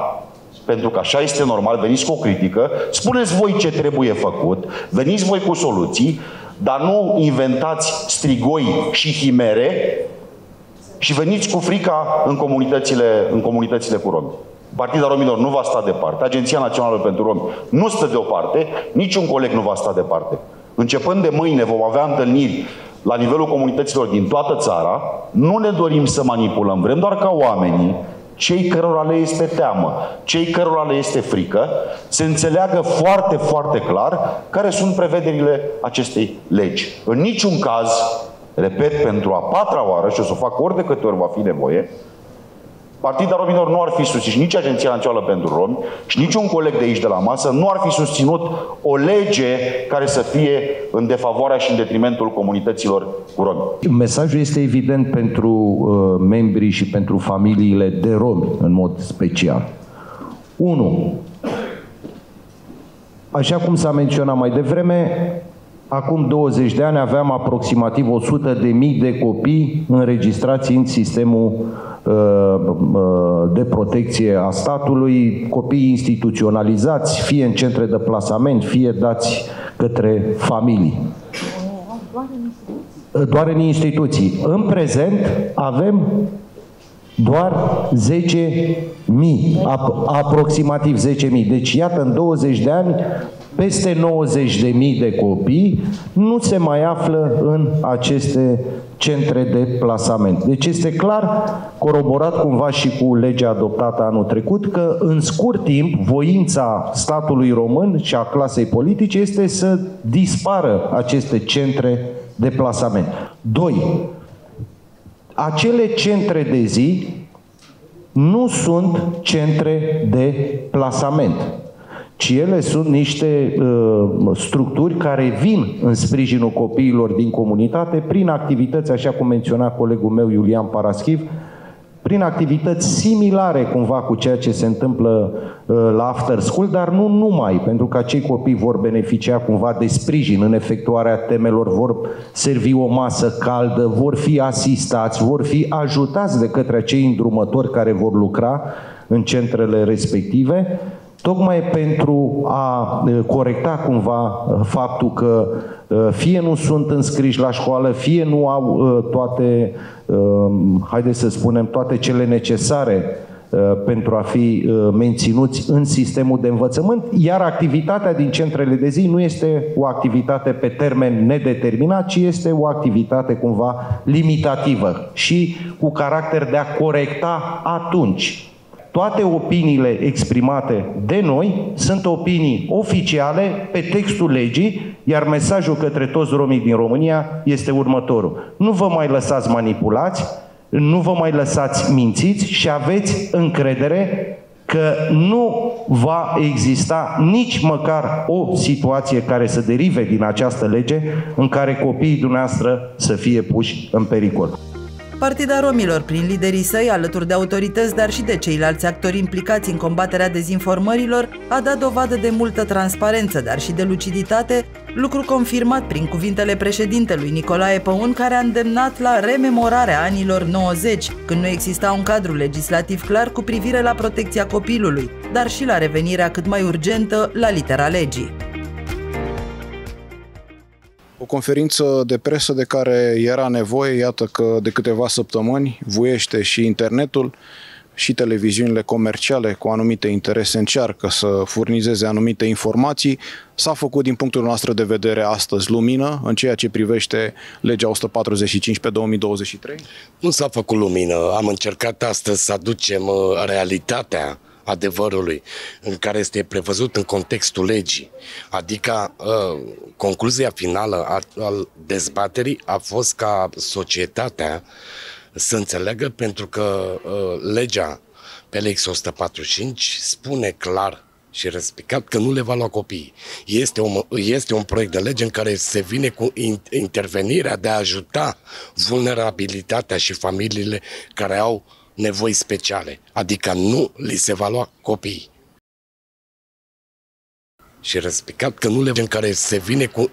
pentru că așa este normal, veniți cu o critică, spuneți voi ce trebuie făcut, veniți voi cu soluții, dar nu inventați strigoi și himere și veniți cu frica în comunitățile, în comunitățile cu romi. Partida Romilor nu va sta departe, Agenția Națională pentru Romi nu stă deoparte, niciun coleg nu va sta departe. Începând de mâine vom avea întâlniri la nivelul comunităților din toată țara, nu ne dorim să manipulăm, vrem doar ca oamenii, cei cărora le este teamă, cei cărora le este frică, să înțeleagă foarte, foarte clar care sunt prevederile acestei legi. În niciun caz, repet pentru a patra oară, și o să o fac ori de câte ori va fi nevoie, Partida Romilor nu ar fi susținut nici Agenția Națională pentru Romi și nici un coleg de aici de la masă nu ar fi susținut o lege care să fie în defavoarea și în detrimentul comunităților cu romi. Mesajul este evident pentru uh, membrii și pentru familiile de romi în mod special. 1. Așa cum s-a menționat mai devreme, acum 20 de ani aveam aproximativ 100 de mii de copii înregistrați în sistemul Uh, uh, de protecție a statului, copii instituționalizați, fie în centre de plasament, fie dați către familii. Doar în instituții. În prezent avem doar 10.000, aproximativ 10.000. Deci iată, în 20 de ani, peste 90.000 de copii nu se mai află în aceste centre de plasament. Deci este clar, coroborat cumva și cu legea adoptată anul trecut, că în scurt timp voința statului român și a clasei politice este să dispară aceste centre de plasament. Doi, acele centre de zi nu sunt centre de plasament ci ele sunt niște uh, structuri care vin în sprijinul copiilor din comunitate prin activități, așa cum menționa colegul meu Iulian Paraschiv, prin activități similare cumva cu ceea ce se întâmplă uh, la after school, dar nu numai, pentru că acei copii vor beneficia cumva de sprijin în efectuarea temelor, vor servi o masă caldă, vor fi asistați, vor fi ajutați de către acei îndrumători care vor lucra în centrele respective tocmai pentru a corecta cumva faptul că fie nu sunt înscriși la școală, fie nu au toate, haideți să spunem, toate cele necesare pentru a fi menținuți în sistemul de învățământ, iar activitatea din centrele de zi nu este o activitate pe termen nedeterminat, ci este o activitate cumva limitativă și cu caracter de a corecta atunci toate opiniile exprimate de noi sunt opinii oficiale pe textul legii, iar mesajul către toți romii din România este următorul. Nu vă mai lăsați manipulați, nu vă mai lăsați mințiți și aveți încredere că nu va exista nici măcar o situație care să derive din această lege în care copiii dumneavoastră să fie puși în pericol. Partida Romilor, prin liderii săi, alături de autorități, dar și de ceilalți actori implicați în combaterea dezinformărilor, a dat dovadă de multă transparență, dar și de luciditate, lucru confirmat prin cuvintele președintelui Nicolae Păun, care a îndemnat la rememorarea anilor 90, când nu exista un cadru legislativ clar cu privire la protecția copilului, dar și la revenirea cât mai urgentă la litera legii o conferință de presă de care era nevoie, iată că de câteva săptămâni vuiește și internetul și televiziunile comerciale cu anumite interese încearcă să furnizeze anumite informații. S-a făcut din punctul nostru de vedere astăzi lumină în ceea ce privește legea 145 pe 2023? Nu s-a făcut lumină. Am încercat astăzi să aducem uh, realitatea adevărului în care este prevăzut în contextul legii. Adică uh, concluzia finală a, al dezbaterii a fost ca societatea să înțeleagă pentru că uh, legea pe Lex 145 spune clar și respectat că nu le va lua copiii. Este un, este un proiect de lege în care se vine cu intervenirea de a ajuta vulnerabilitatea și familiile care au uh, nevoi speciale, adică nu li se va lua copiii. Și respectat că nu le în care se vine cu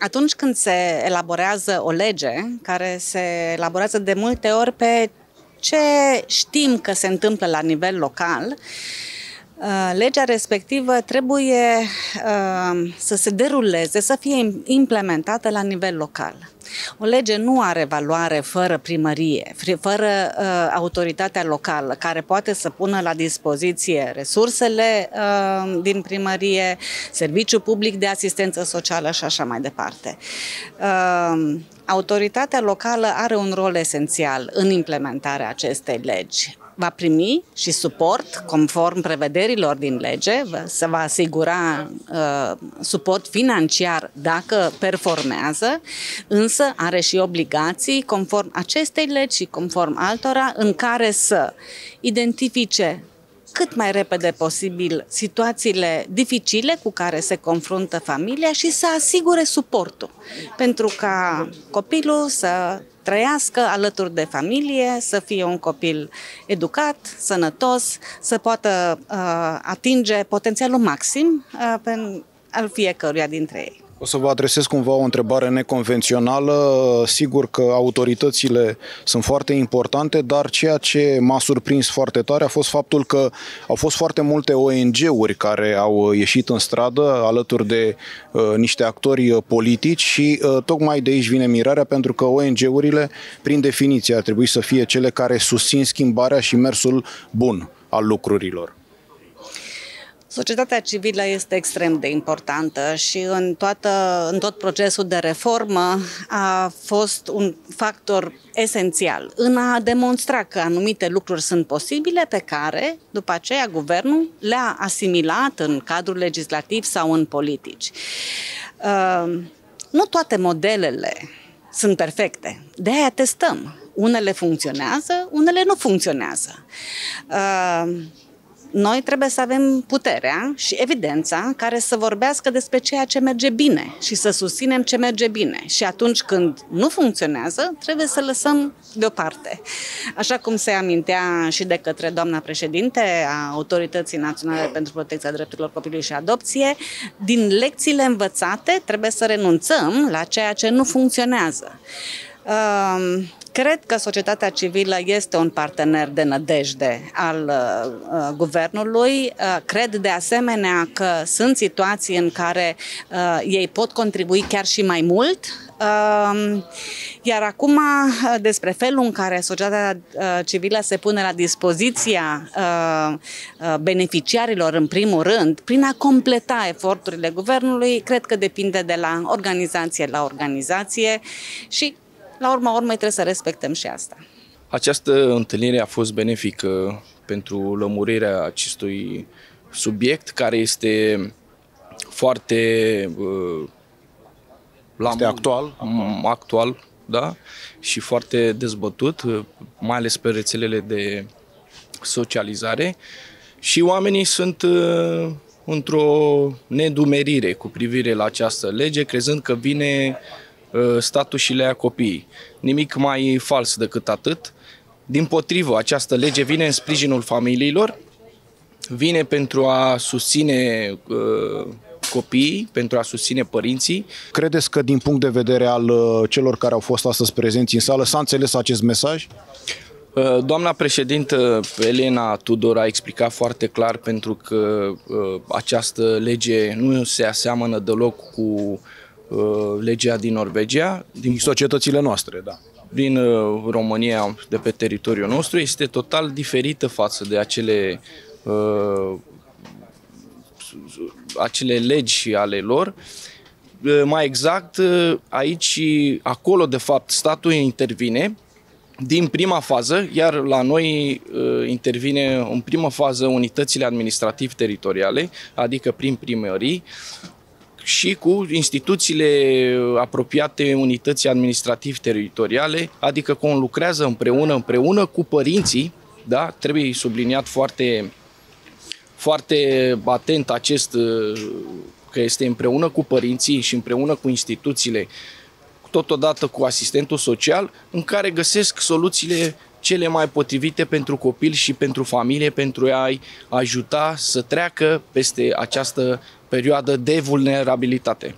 atunci când se elaborează o lege, care se elaborează de multe ori pe ce știm că se întâmplă la nivel local, uh, legea respectivă trebuie uh, să se deruleze, să fie implementată la nivel local. O lege nu are valoare fără primărie, fără uh, autoritatea locală, care poate să pună la dispoziție resursele uh, din primărie, serviciu public de asistență socială și așa mai departe. Uh, autoritatea locală are un rol esențial în implementarea acestei legi va primi și suport conform prevederilor din lege, se va asigura uh, suport financiar dacă performează, însă are și obligații conform acestei legi și conform altora în care să identifice cât mai repede posibil situațiile dificile cu care se confruntă familia și să asigure suportul pentru ca copilul să trăiască alături de familie, să fie un copil educat, sănătos, să poată uh, atinge potențialul maxim uh, al fiecăruia dintre ei. O să vă adresez cumva o întrebare neconvențională. Sigur că autoritățile sunt foarte importante, dar ceea ce m-a surprins foarte tare a fost faptul că au fost foarte multe ONG-uri care au ieșit în stradă alături de uh, niște actori uh, politici și uh, tocmai de aici vine mirarea pentru că ONG-urile, prin definiție, ar trebui să fie cele care susțin schimbarea și mersul bun al lucrurilor. Societatea civilă este extrem de importantă și în, toată, în tot procesul de reformă a fost un factor esențial în a demonstra că anumite lucruri sunt posibile pe care, după aceea, guvernul le-a asimilat în cadrul legislativ sau în politici. Uh, nu toate modelele sunt perfecte, de aia testăm. Unele funcționează, unele nu funcționează. Uh, noi trebuie să avem puterea și evidența care să vorbească despre ceea ce merge bine și să susținem ce merge bine. Și atunci când nu funcționează, trebuie să lăsăm deoparte. Așa cum se amintea și de către doamna președinte a Autorității Naționale pentru Protecția Drepturilor Copilului și Adopție, din lecțiile învățate trebuie să renunțăm la ceea ce nu funcționează. Um, Cred că societatea civilă este un partener de nădejde al uh, uh, guvernului. Uh, cred de asemenea că sunt situații în care uh, ei pot contribui chiar și mai mult. Uh, iar acum, uh, despre felul în care societatea uh, civilă se pune la dispoziția uh, uh, beneficiarilor, în primul rând, prin a completa eforturile guvernului, cred că depinde de la organizație la organizație și la urma urmei trebuie să respectăm și asta. Această întâlnire a fost benefică pentru lămurirea acestui subiect care este foarte uh, la este actual, actual, da, și foarte dezbătut, uh, mai ales pe rețelele de socializare. Și oamenii sunt uh, într-o nedumerire cu privire la această lege, crezând că vine Uh, statul și le ia copiii. Nimic mai fals decât atât. Din potrivă, această lege vine în sprijinul familiilor, vine pentru a susține uh, copiii, pentru a susține părinții. Credeți că din punct de vedere al uh, celor care au fost astăzi prezenți în sală s-a înțeles acest mesaj? Uh, doamna președintă Elena Tudor a explicat foarte clar pentru că această lege nu se aseamănă deloc cu Uh, legea din Norvegia. Din societățile noastre, da. Din uh, România, de pe teritoriul nostru, este total diferită față de acele uh, acele legi ale lor. Mai exact, aici, acolo, de fapt, statul intervine din prima fază, iar la noi intervine în prima fază unitățile administrativ-teritoriale, adică prin primării, și cu instituțiile apropiate unității administrativ-teritoriale, adică cum lucrează împreună, împreună cu părinții, da? trebuie subliniat foarte, foarte atent acest că este împreună cu părinții și împreună cu instituțiile, totodată cu asistentul social, în care găsesc soluțiile cele mai potrivite pentru copil și pentru familie, pentru a-i ajuta să treacă peste această perioadă de vulnerabilitate.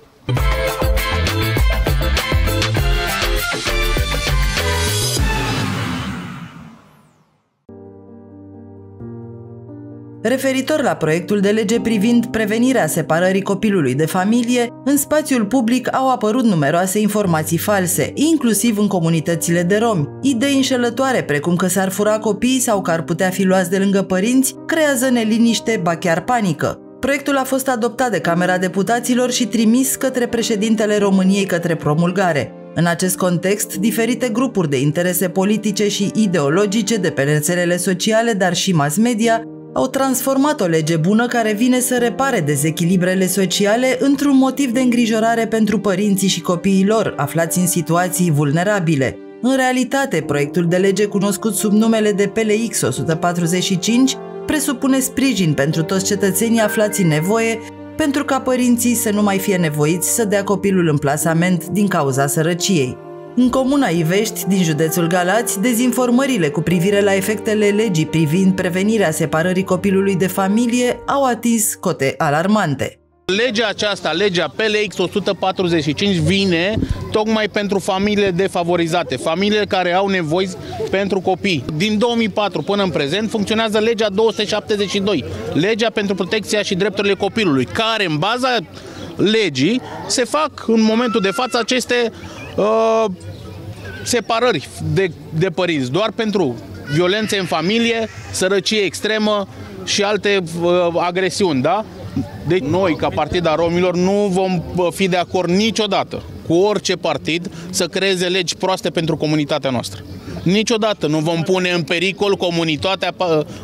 referitor la proiectul de lege privind prevenirea separării copilului de familie, în spațiul public au apărut numeroase informații false, inclusiv în comunitățile de romi. Idei înșelătoare, precum că s-ar fura copiii sau că ar putea fi luați de lângă părinți, creează neliniște, ba chiar panică. Proiectul a fost adoptat de Camera Deputaților și trimis către președintele României către promulgare. În acest context, diferite grupuri de interese politice și ideologice de pe rețelele sociale, dar și mass media, au transformat o lege bună care vine să repare dezechilibrele sociale într-un motiv de îngrijorare pentru părinții și copiii lor aflați în situații vulnerabile. În realitate, proiectul de lege cunoscut sub numele de PLX 145 presupune sprijin pentru toți cetățenii aflați în nevoie pentru ca părinții să nu mai fie nevoiți să dea copilul în plasament din cauza sărăciei. În comuna Ivești, din județul Galați, dezinformările cu privire la efectele legii privind prevenirea separării copilului de familie au atins cote alarmante. Legea aceasta, legea PLX 145, vine tocmai pentru familiile defavorizate, familiile care au nevoi pentru copii. Din 2004 până în prezent funcționează legea 272, legea pentru protecția și drepturile copilului, care în baza legii se fac în momentul de față aceste uh, separări de, de părinți, doar pentru violențe în familie, sărăcie extremă și alte uh, agresiuni, da? Deci noi, ca Partida Romilor, nu vom fi de acord niciodată cu orice partid să creeze legi proaste pentru comunitatea noastră. Niciodată nu vom pune în pericol comunitatea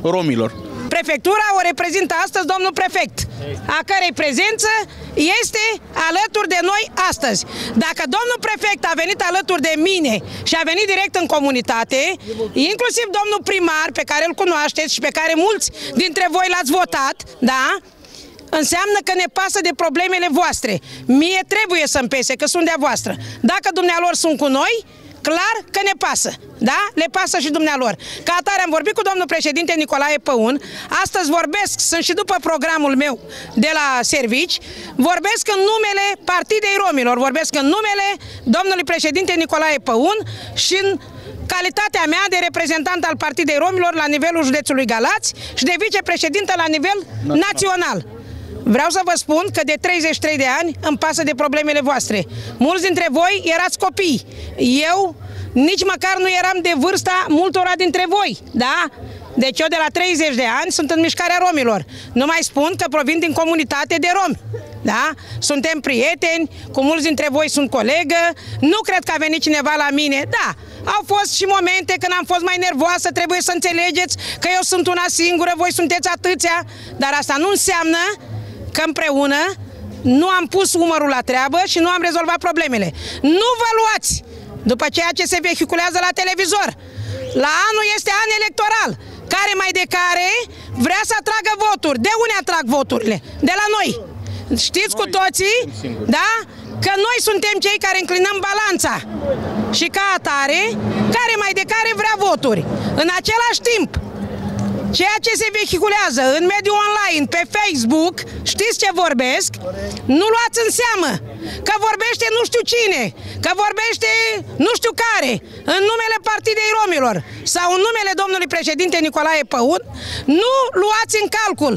romilor. Prefectura o reprezintă astăzi domnul prefect, a cărei prezență este alături de noi astăzi. Dacă domnul prefect a venit alături de mine și a venit direct în comunitate, inclusiv domnul primar, pe care îl cunoașteți și pe care mulți dintre voi l-ați votat, da? Înseamnă că ne pasă de problemele voastre. Mie trebuie să-mi pese, că sunt de-a voastră. Dacă dumnealor sunt cu noi, clar că ne pasă, da? Le pasă și dumnealor. Ca atare am vorbit cu domnul președinte Nicolae Păun, astăzi vorbesc, sunt și după programul meu de la servici, vorbesc în numele Partidei Romilor, vorbesc în numele domnului președinte Nicolae Păun și în calitatea mea de reprezentant al Partidei Romilor la nivelul județului Galați și de vicepreședinte la nivel național. Vreau să vă spun că de 33 de ani îmi pasă de problemele voastre. Mulți dintre voi erați copii. Eu nici măcar nu eram de vârsta multora dintre voi, da? Deci eu de la 30 de ani sunt în mișcarea romilor. Nu mai spun că provin din comunitate de romi. Da? Suntem prieteni, cu mulți dintre voi sunt colegă, nu cred că a venit cineva la mine. Da, au fost și momente când am fost mai nervoasă, trebuie să înțelegeți că eu sunt una singură, voi sunteți atâția, dar asta nu înseamnă că împreună nu am pus umărul la treabă și nu am rezolvat problemele. Nu vă luați după ceea ce se vehiculează la televizor. La anul este an electoral, care mai de care vrea să atragă voturi. De unde atrag voturile? De la noi. Știți cu toții, da? Că noi suntem cei care înclinăm balanța și ca atare, care mai de care vrea voturi. În același timp, ceea ce se vehiculează în mediul online, pe Facebook, știți ce vorbesc? Nu luați în seamă că vorbește nu știu cine, că vorbește nu știu care, în numele Partidei Romilor sau în numele domnului președinte Nicolae Păun, nu luați în calcul.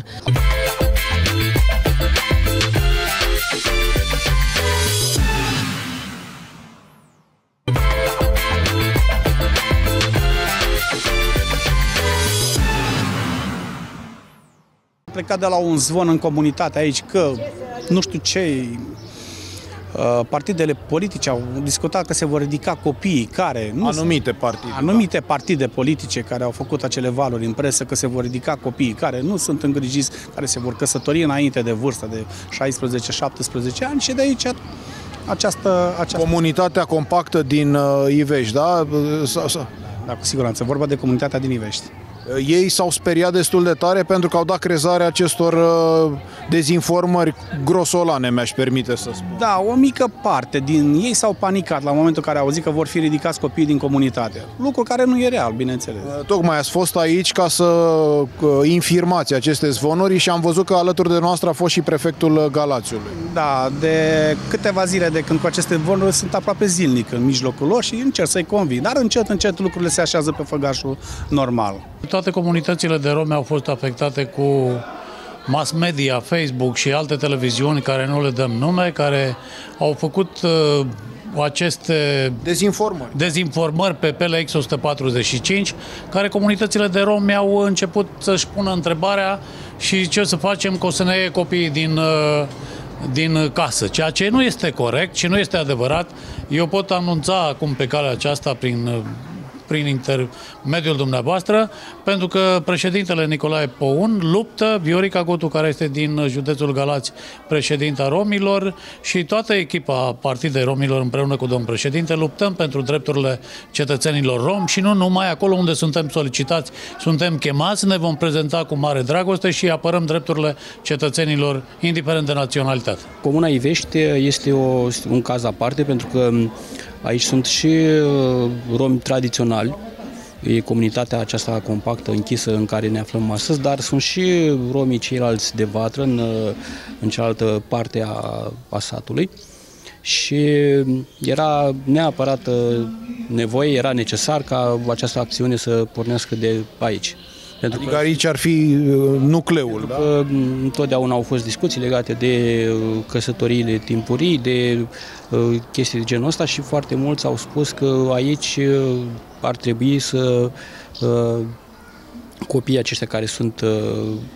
Plecat de la un zvon în comunitate aici că nu știu ce uh, partidele politice au discutat că se vor ridica copiii care... Nu anumite partide. Anumite da. partide politice care au făcut acele valuri în presă că se vor ridica copiii care nu sunt îngrijiți, care se vor căsători înainte de vârstă de 16-17 ani și de aici această, această... Comunitatea compactă din uh, Ivești, da? Da, cu siguranță. Vorba de comunitatea din Ivești. Ei s-au speriat destul de tare pentru că au dat crezare acestor uh, dezinformări grosolane, mi-aș permite să spun. Da, o mică parte din ei s-au panicat la momentul în care au auzit că vor fi ridicați copiii din comunitate. Lucru care nu e real, bineînțeles. Uh, tocmai ați fost aici ca să uh, infirmați aceste zvonuri și am văzut că alături de noastră a fost și prefectul Galațiului. Da, de câteva zile de când cu aceste zvonuri sunt aproape zilnic în mijlocul lor și încerc să-i convin. Dar încet, încet lucrurile se așează pe făgașul normal. Toate comunitățile de romi au fost afectate cu mass media, Facebook și alte televiziuni care nu le dăm nume, care au făcut uh, aceste dezinformări. dezinformări pe PLX 145, care comunitățile de romi au început să-și pună întrebarea și ce să facem că o să ne iei copiii din, uh, din casă, ceea ce nu este corect și nu este adevărat. Eu pot anunța acum pe calea aceasta prin uh, prin intermediul dumneavoastră, pentru că președintele Nicolae Poun luptă, Viorica Gotu, care este din județul Galați, președinta romilor și toată echipa Partidei Romilor împreună cu domnul președinte luptăm pentru drepturile cetățenilor rom și nu numai acolo unde suntem solicitați, suntem chemați, ne vom prezenta cu mare dragoste și apărăm drepturile cetățenilor indiferent de naționalitate. Comuna Ivești este o, un caz aparte pentru că Aici sunt și uh, romi tradiționali, e comunitatea aceasta compactă, închisă în care ne aflăm astăzi, dar sunt și romii ceilalți de vatră în, uh, în cealaltă parte a, a satului și era neapărat uh, nevoie, era necesar ca această acțiune să pornească de aici. Pentru adică că, aici ar fi nucleul, da? Că întotdeauna au fost discuții legate de căsătoriile timpurii, de Uh, chestii de genul ăsta și foarte mulți au spus că aici uh, ar trebui să uh, copiii aceștia care sunt,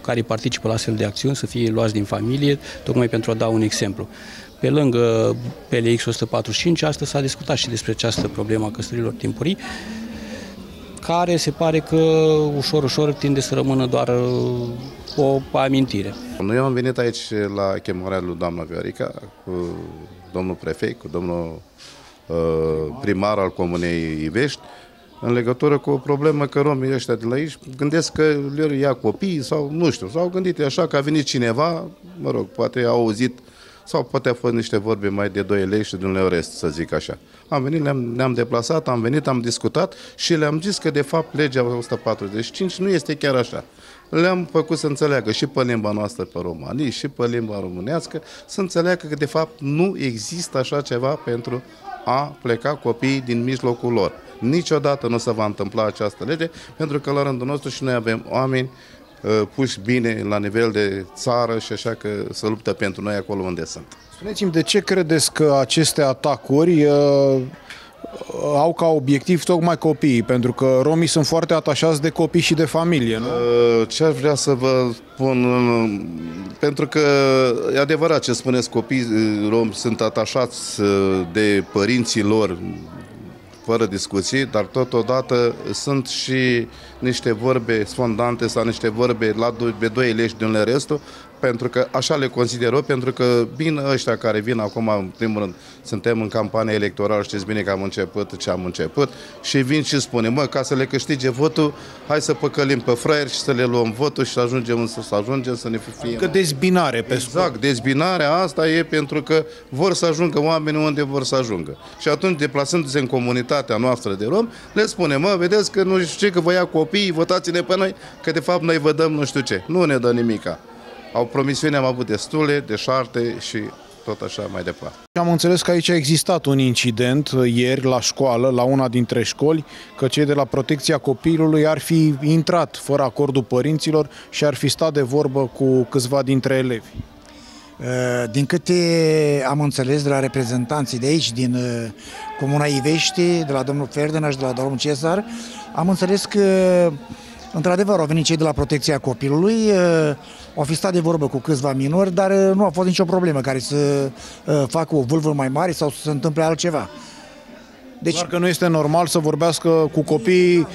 care participă la astfel de acțiuni să fie luați din familie, tocmai pentru a da un exemplu. Pe lângă PLX 145, astăzi s-a discutat și despre această problemă a căsătorilor timpurii, care se pare că ușor, ușor tinde să rămână doar o amintire. Noi am venit aici la chemarea lui doamna Viorica cu domnul prefect, cu domnul uh, primar al Comunei Ivești, în legătură cu o problemă că romii ăștia de la aici gândesc că le ia copii sau nu știu, sau gândit așa că a venit cineva, mă rog, poate a auzit sau poate a fost niște vorbe mai de doi lei și de un leu rest, să zic așa. Am venit, ne-am, ne-am deplasat, am venit, am discutat și le-am zis că de fapt legea 145 nu este chiar așa le-am făcut să înțeleagă și pe limba noastră, pe romanii, și pe limba românească, să înțeleagă că de fapt nu există așa ceva pentru a pleca copiii din mijlocul lor. Niciodată nu se va întâmpla această lege, pentru că la rândul nostru și noi avem oameni uh, puși bine la nivel de țară și așa că să luptă pentru noi acolo unde sunt. Spuneți-mi, de ce credeți că aceste atacuri uh, au ca obiectiv tocmai copiii, pentru că romii sunt foarte atașați de copii și de familie, nu? Uh, ce ar vrea să vă spun? Uh, pentru că e adevărat ce spuneți, copiii uh, romi sunt atașați de părinții lor, fără discuții, dar totodată sunt și niște vorbe sfondante sau niște vorbe la pe doi leși de un restul, pentru că așa le consider eu, pentru că vin ăștia care vin acum, în primul rând, suntem în campanie electorală, știți bine că am început ce am început, și vin și spune, mă, ca să le câștige votul, hai să păcălim pe fraieri și să le luăm votul și să ajungem să, să ajungem să ne fie... Că dezbinare, pe scurt. Exact, dezbinarea asta e pentru că vor să ajungă oamenii unde vor să ajungă. Și atunci, deplasându-se în comunitatea noastră de rom, le spune, mă, vedeți că nu știu ce, că vă ia copiii, votați-ne pe noi, că de fapt noi vă dăm nu știu ce. Nu ne dă nimica. Au promisiuni, am avut destule, deșarte și tot așa mai departe. Am înțeles că aici a existat un incident ieri la școală, la una dintre școli, că cei de la protecția copilului ar fi intrat fără acordul părinților și ar fi stat de vorbă cu câțiva dintre elevi. Uh, din câte am înțeles de la reprezentanții de aici, din uh, Comuna Ivești, de la domnul Ferdinand și de la domnul Cezar, am înțeles că Într-adevăr, au venit cei de la protecția copilului, uh, au fi stat de vorbă cu câțiva minori, dar uh, nu a fost nicio problemă care să uh, facă o vâlvă mai mare sau să se întâmple altceva. Deci, Doar că nu este normal să vorbească cu copiii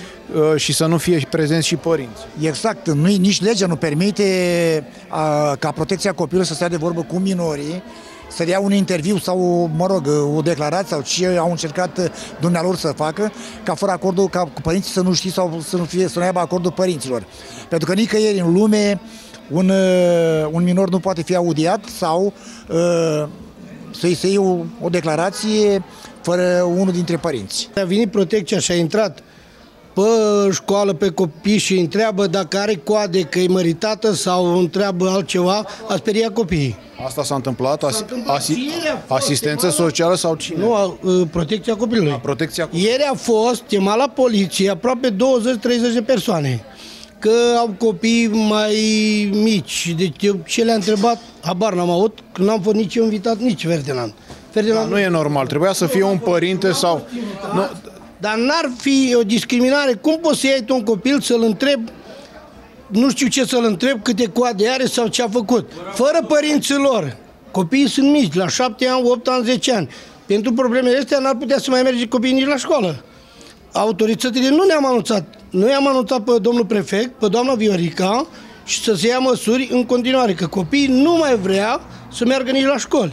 și să nu fie prezenți și părinți. Exact, nu, nici legea nu permite a, ca protecția copilului să stea de vorbă cu minorii, să dea un interviu sau, mă rog, o declarație sau ce au încercat dumnealor să facă, ca fără acordul, ca părinții să nu știe sau să nu, fie, să nu aibă acordul părinților. Pentru că nicăieri în lume un, uh, un minor nu poate fi audiat sau uh, să-i se o, o declarație fără unul dintre părinți. A venit protecția și a intrat pe școală pe copii și întreabă dacă are coade că e măritată sau întreabă altceva, a speriat copiii. Asta s-a întâmplat? Asi- asi- asistență socială sau cine? Nu, a, protecția copilului. A, protecția Ieri a fost chemat la poliție aproape 20-30 de persoane. Că au copii mai mici. Deci eu ce le-a întrebat, habar n-am avut, că n-am fost nici eu invitat, nici Ferdinand. Ferdinand Da, nu e normal, trebuia să fie un părinte sau... Nu, Dar n-ar fi o discriminare. Cum poți să iei tu un copil să-l întreb nu știu ce să-l întreb, câte coade are sau ce a făcut. Fără părinții lor. Copiii sunt mici, la 7 ani, 8 ani, 10 ani. Pentru problemele astea n-ar putea să mai merge copiii nici la școală. Autoritățile nu ne-am anunțat. Noi am anunțat pe domnul prefect, pe doamna Viorica și să se ia măsuri în continuare, că copiii nu mai vrea să meargă nici la școli.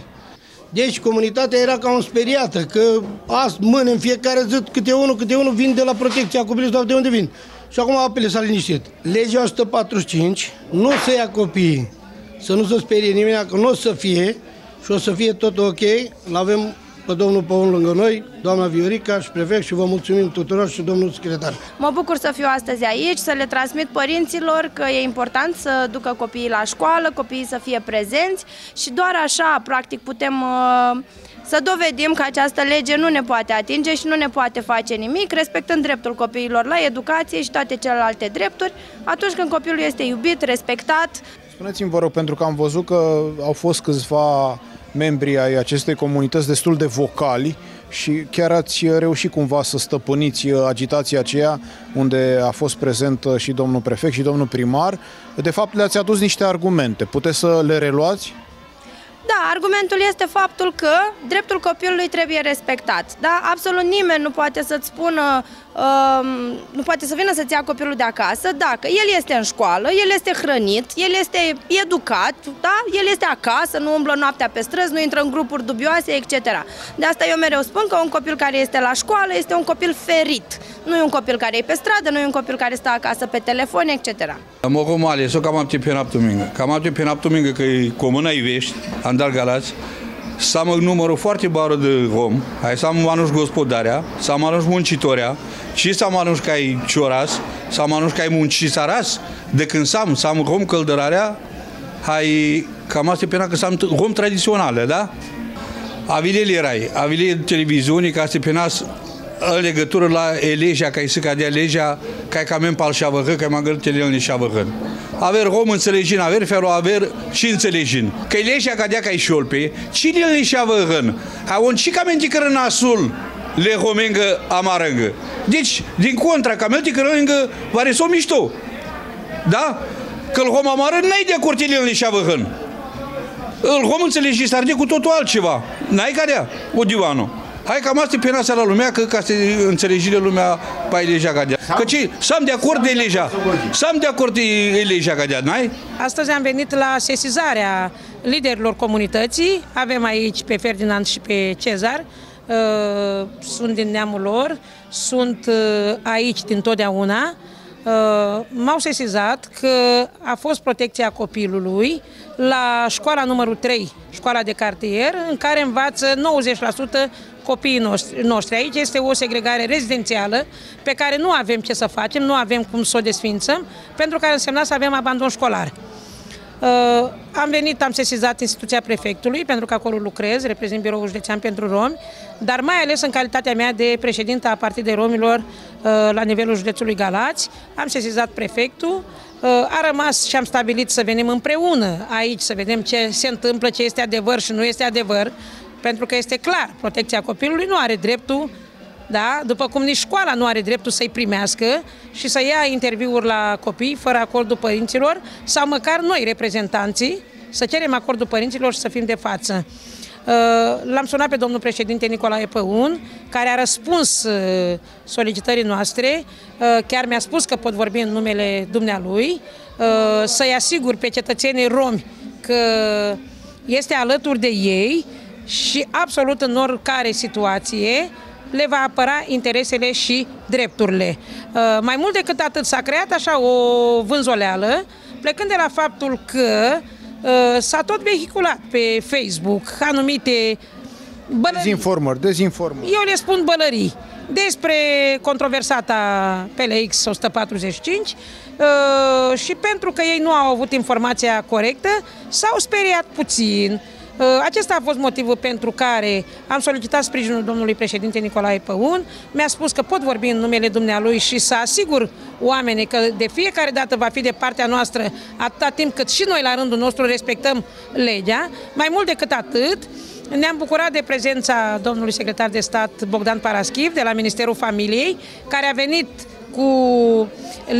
Deci comunitatea era cam speriată, că azi, mâine, în fiecare zi, câte unul, câte unul vin de la protecția copilului sau de unde vin. Și acum apele s-a liniștit. Legea 145 nu să ia copiii, să nu se sperie nimeni, că nu o să fie și o să fie tot ok. L-avem pe domnul Paul lângă noi, doamna Viorica și prefect și vă mulțumim tuturor și domnul secretar. Mă bucur să fiu astăzi aici, să le transmit părinților că e important să ducă copiii la școală, copiii să fie prezenți și doar așa, practic, putem uh, să dovedim că această lege nu ne poate atinge și nu ne poate face nimic, respectând dreptul copiilor la educație și toate celelalte drepturi, atunci când copilul este iubit, respectat. Spuneți-mi, vă rog, pentru că am văzut că au fost câțiva membri ai acestei comunități destul de vocali și chiar ați reușit cumva să stăpâniți agitația aceea unde a fost prezent și domnul prefect și domnul primar. De fapt, le-ați adus niște argumente. Puteți să le reluați? Da, argumentul este faptul că dreptul copilului trebuie respectat. Da? Absolut nimeni nu poate să-ți spună, um, nu poate să vină să-ți ia copilul de acasă dacă el este în școală, el este hrănit, el este educat, da? el este acasă, nu umblă noaptea pe străzi, nu intră în grupuri dubioase, etc. De asta eu mereu spun că un copil care este la școală este un copil ferit. Nu e un copil care e pe stradă, nu e un copil care stă acasă pe telefon, etc. Mogu male, so kam am ti penap tuminga. Kam am ti penap tuminga că e comuna Ivești, Andal Galați, să am numărul foarte baro de rom, hai să am manuș gospodarea, să am manuș muncitorea, și să am manuș ca ai cioras, să am manuș ca ai munci saras, de când sam, să am rom căldărarea, hai, cam asta e pena că să am rom tradiționale, da? Avile erai, avile televiziunii ca să penas în legătură la eleja, ca să cadea legea, ca ca men pal șavăhă, ca mă gălit el ni șavăhă. Aver rom înțelegin, aver fero aver și înțelegin. Că legea cadea ca șolpe, cine el ni șavăhă? Ha un și ca menti nasul le homengă amarângă. Deci, din contra, ca menti cărângă, vare s-o mișto. Da? Că îl hom amară n-ai de acord el ni șavăhă. Îl hom înțelegi s-ar de cu totul altceva. N-ai cadea, o divano. Hai cam asta e penasa la lumea, că ca să înțelegile lumea pe legea cadea. Că ce, să-am de acord de legea, să-am de acord de legea cadea, n-ai? Astăzi am venit la sesizarea liderilor comunității. Avem aici pe Ferdinand și pe Cezar. Uh, Sunt din neamul lor, sunt uh, aici din totdeauna. Uh, M-au sesizat că a fost protecția copilului la școala numărul 3, școala de cartier, în care învață 90% copiii noștri, noștri. Aici este o segregare rezidențială pe care nu avem ce să facem, nu avem cum să o desfințăm, pentru că ar însemna să avem abandon școlar. Uh, am venit, am sesizat instituția prefectului, pentru că acolo lucrez, reprezint biroul județean pentru romi, dar mai ales în calitatea mea de președintă a Partidei Romilor uh, la nivelul județului Galați, am sesizat prefectul, uh, a rămas și am stabilit să venim împreună aici, să vedem ce se întâmplă, ce este adevăr și nu este adevăr, pentru că este clar, protecția copilului nu are dreptul da? după cum nici școala nu are dreptul să-i primească și să ia interviuri la copii fără acordul părinților sau măcar noi, reprezentanții, să cerem acordul părinților și să fim de față. Uh, L-am sunat pe domnul președinte Nicolae Păun, care a răspuns uh, solicitării noastre, uh, chiar mi-a spus că pot vorbi în numele dumnealui, să-i asigur pe cetățenii romi că este alături de ei și absolut în oricare situație le va apăra interesele și drepturile. Uh, Mai mult decât atât s-a creat așa o vânzoleală, plecând de la faptul că uh, s-a tot vehiculat pe Facebook anumite bălării. Dezinformări, dezinformări. Eu le spun bălării despre controversata PLX 145 uh, și pentru că ei nu au avut informația corectă, s-au speriat puțin, Uh, acesta a fost motivul pentru care am solicitat sprijinul domnului președinte Nicolae Păun. Mi-a spus că pot vorbi în numele dumnealui și să asigur oamenii că de fiecare dată va fi de partea noastră atâta timp cât și noi la rândul nostru respectăm legea. Mai mult decât atât, ne-am bucurat de prezența domnului secretar de stat Bogdan Paraschiv de la Ministerul Familiei, care a venit cu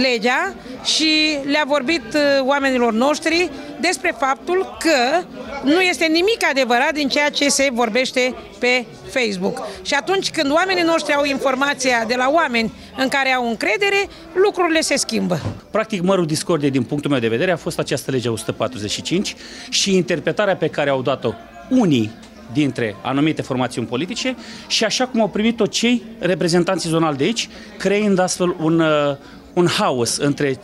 legea și le-a vorbit uh, oamenilor noștri despre faptul că nu este nimic adevărat din ceea ce se vorbește pe Facebook. Și atunci când oamenii noștri au informația de la oameni în care au încredere, lucrurile se schimbă. Practic, mărul discordiei din punctul meu de vedere a fost această lege 145 și interpretarea pe care au dat-o unii dintre anumite formațiuni politice și așa cum au primit-o cei reprezentanții zonali de aici, creând astfel un, uh, un haos între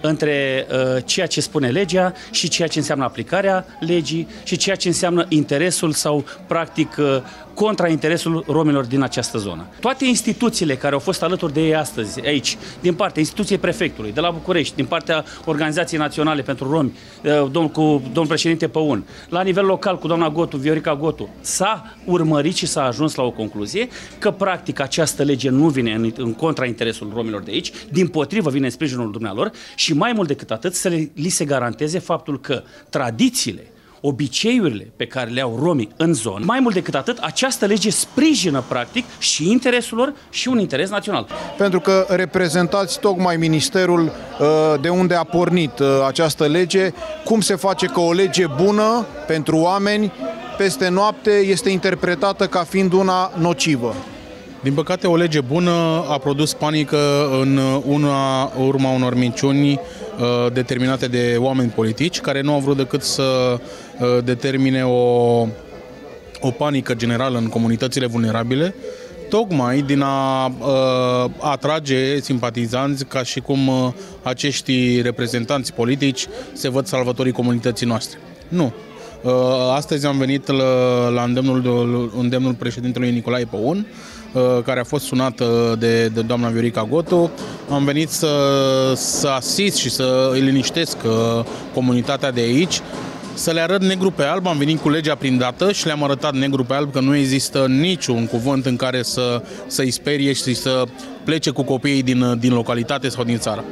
între uh, ceea ce spune legea și ceea ce înseamnă aplicarea legii și ceea ce înseamnă interesul sau, practic, uh, contra interesul romilor din această zonă. Toate instituțiile care au fost alături de ei astăzi, aici, din partea instituției prefectului, de la București, din partea Organizației Naționale pentru Romi, uh, domn, cu domnul președinte Păun, la nivel local cu doamna Gotu, Viorica Gotu, s-a urmărit și s-a ajuns la o concluzie că, practic, această lege nu vine în, în contra interesul romilor de aici, din potrivă vine în sprijinul dumnealor și mai mult decât atât să le, li se garanteze faptul că tradițiile, obiceiurile pe care le au romii în zonă. Mai mult decât atât, această lege sprijină practic și interesul lor și un interes național. Pentru că reprezentați tocmai ministerul uh, de unde a pornit uh, această lege, cum se face că o lege bună pentru oameni peste noapte este interpretată ca fiind una nocivă. Din păcate, o lege bună a produs panică în una urma unor minciuni uh, determinate de oameni politici care nu au vrut decât să uh, determine o, o panică generală în comunitățile vulnerabile, tocmai din a uh, atrage simpatizanți ca și cum uh, acești reprezentanți politici se văd salvatorii comunității noastre. Nu. Uh, astăzi am venit la, la îndemnul, îndemnul președintelui Nicolae Păun, Uh, care a fost sunată de, de doamna Viorica Gotu. Am venit să, să asist și să îi liniștesc uh, comunitatea de aici, să le arăt negru pe alb, am venit cu legea prin dată și le-am arătat negru pe alb că nu există niciun cuvânt în care să, să-i sperie și să plece cu copiii din, din localitate sau din țară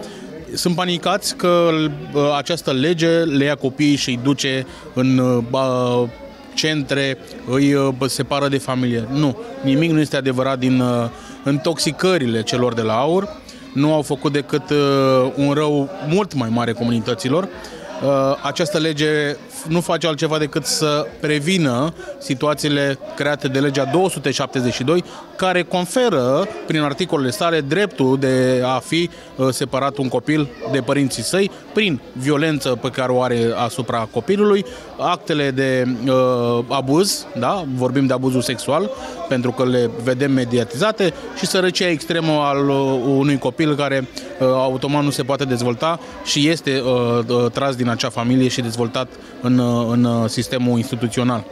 sunt panicați că uh, această lege le ia copiii și îi duce în centre, îi uh, separă de familie. Nu, nimic nu este adevărat din uh, intoxicările celor de la aur. Nu au făcut decât uh, un rău mult mai mare comunităților. Această lege nu face altceva decât să prevină situațiile create de legea 272, care conferă, prin articolele sale, dreptul de a fi uh, separat un copil de părinții săi, prin violență pe care o are asupra copilului, actele de uh, abuz, da? vorbim de abuzul sexual, pentru că le vedem mediatizate, și sărăcia extremă al uh, unui copil care uh, automat nu se poate dezvolta și este uh, uh, tras din acea familie și dezvoltat în, uh, în uh, sistemul instituțional.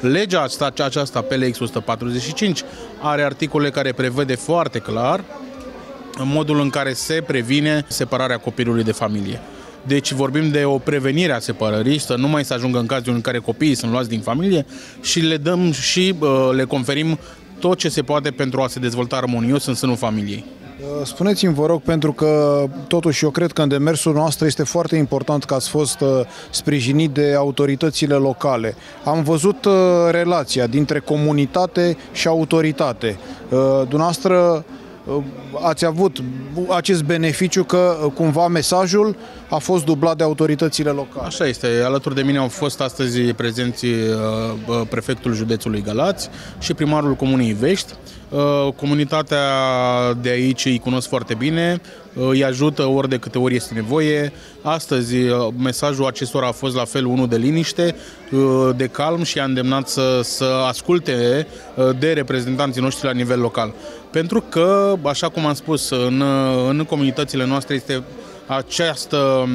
Legea asta, aceasta, PLX 145, are articole care prevede foarte clar modul în care se previne separarea copilului de familie. Deci vorbim de o prevenire a separării, să nu mai să ajungă în cazul în care copiii sunt luați din familie și le dăm și uh, le conferim tot ce se poate pentru a se dezvolta armonios în sânul familiei. Uh, spuneți-mi, vă rog, pentru că totuși eu cred că în demersul noastră este foarte important că ați fost uh, sprijinit de autoritățile locale. Am văzut uh, relația dintre comunitate și autoritate. Dumneavoastră ați avut acest beneficiu că cumva mesajul a fost dublat de autoritățile locale. Așa este. Alături de mine au fost astăzi prezenți prefectul județului Galați și primarul comunei Vești. Uh, comunitatea de aici îi cunosc foarte bine, uh, îi ajută ori de câte ori este nevoie. Astăzi uh, mesajul acestora a fost la fel unul de liniște, de calm și a îndemnat să, să asculte de reprezentanții noștri la nivel local. Pentru că, așa cum am spus, în, în comunitățile noastre este această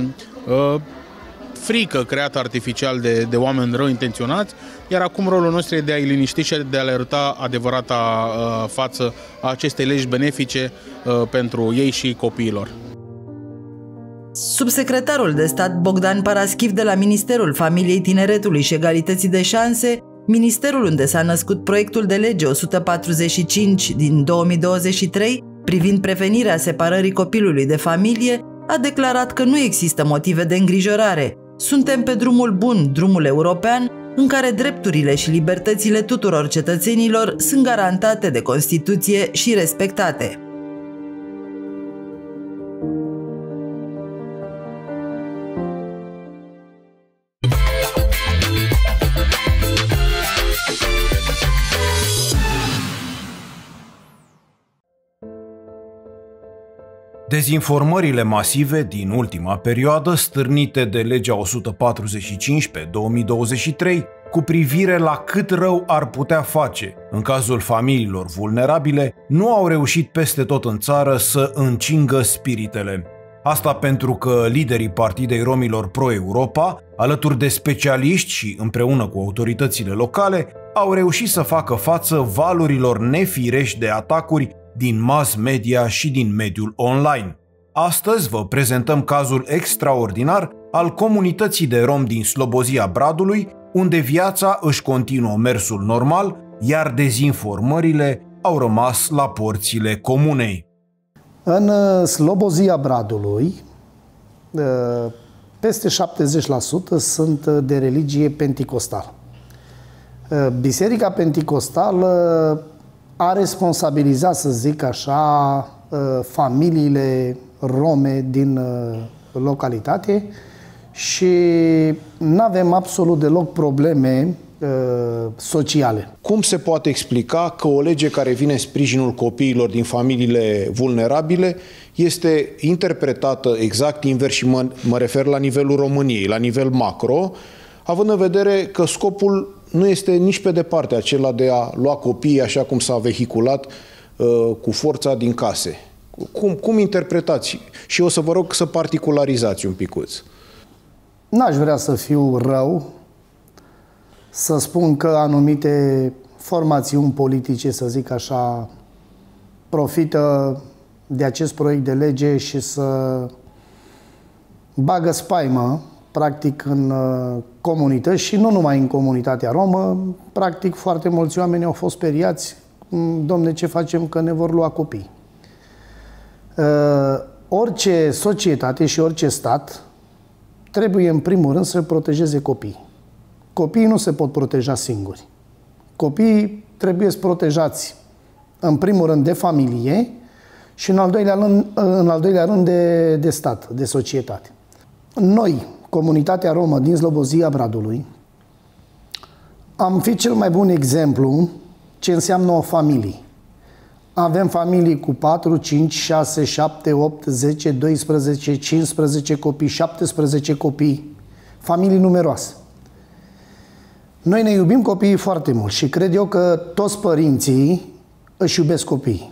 frică creată artificial de, de oameni rău intenționați, iar acum rolul nostru e de a-i liniști și de a le arăta adevărata uh, față a acestei legi benefice uh, pentru ei și copiilor. Subsecretarul de stat Bogdan Paraschiv de la Ministerul Familiei Tineretului și Egalității de Șanse, ministerul unde s-a născut proiectul de lege 145 din 2023 privind prevenirea separării copilului de familie, a declarat că nu există motive de îngrijorare. Suntem pe drumul bun, drumul european, în care drepturile și libertățile tuturor cetățenilor sunt garantate de Constituție și respectate. Dezinformările masive din ultima perioadă, stârnite de legea 145 pe 2023, cu privire la cât rău ar putea face în cazul familiilor vulnerabile, nu au reușit peste tot în țară să încingă spiritele. Asta pentru că liderii Partidei Romilor Pro-Europa, alături de specialiști și împreună cu autoritățile locale, au reușit să facă față valurilor nefirești de atacuri din mass media și din mediul online. Astăzi vă prezentăm cazul extraordinar al comunității de rom din Slobozia Bradului, unde viața își continuă mersul normal, iar dezinformările au rămas la porțile comunei. În uh, Slobozia Bradului, uh, peste 70% sunt uh, de religie penticostală. Biserica penticostală a responsabilizat, să zic așa, familiile rome din localitate și nu avem absolut deloc probleme sociale. Cum se poate explica că o lege care vine în sprijinul copiilor din familiile vulnerabile este interpretată exact invers și mă, mă refer la nivelul României, la nivel macro, având în vedere că scopul nu este nici pe departe acela de a lua copiii așa cum s-a vehiculat uh, cu forța din case. Cum, cum interpretați? Și o să vă rog să particularizați un picuț. N-aș vrea să fiu rău, să spun că anumite formațiuni politice, să zic așa, profită de acest proiect de lege și să bagă spaimă, practic, în uh, comunități și nu numai în comunitatea romă. Practic, foarte mulți oameni au fost speriați, mm, domne, ce facem că ne vor lua copii. Uh, orice societate și orice stat trebuie, în primul rând, să protejeze copiii. Copiii nu se pot proteja singuri. Copiii trebuie să protejați, în primul rând, de familie și, în al doilea rând, în al doilea rând de, de stat, de societate. Noi, comunitatea romă din Slobozia Bradului, am fi cel mai bun exemplu ce înseamnă o familie. Avem familii cu 4, 5, 6, 7, 8, 10, 12, 15 copii, 17 copii, familii numeroase. Noi ne iubim copiii foarte mult și cred eu că toți părinții își iubesc copiii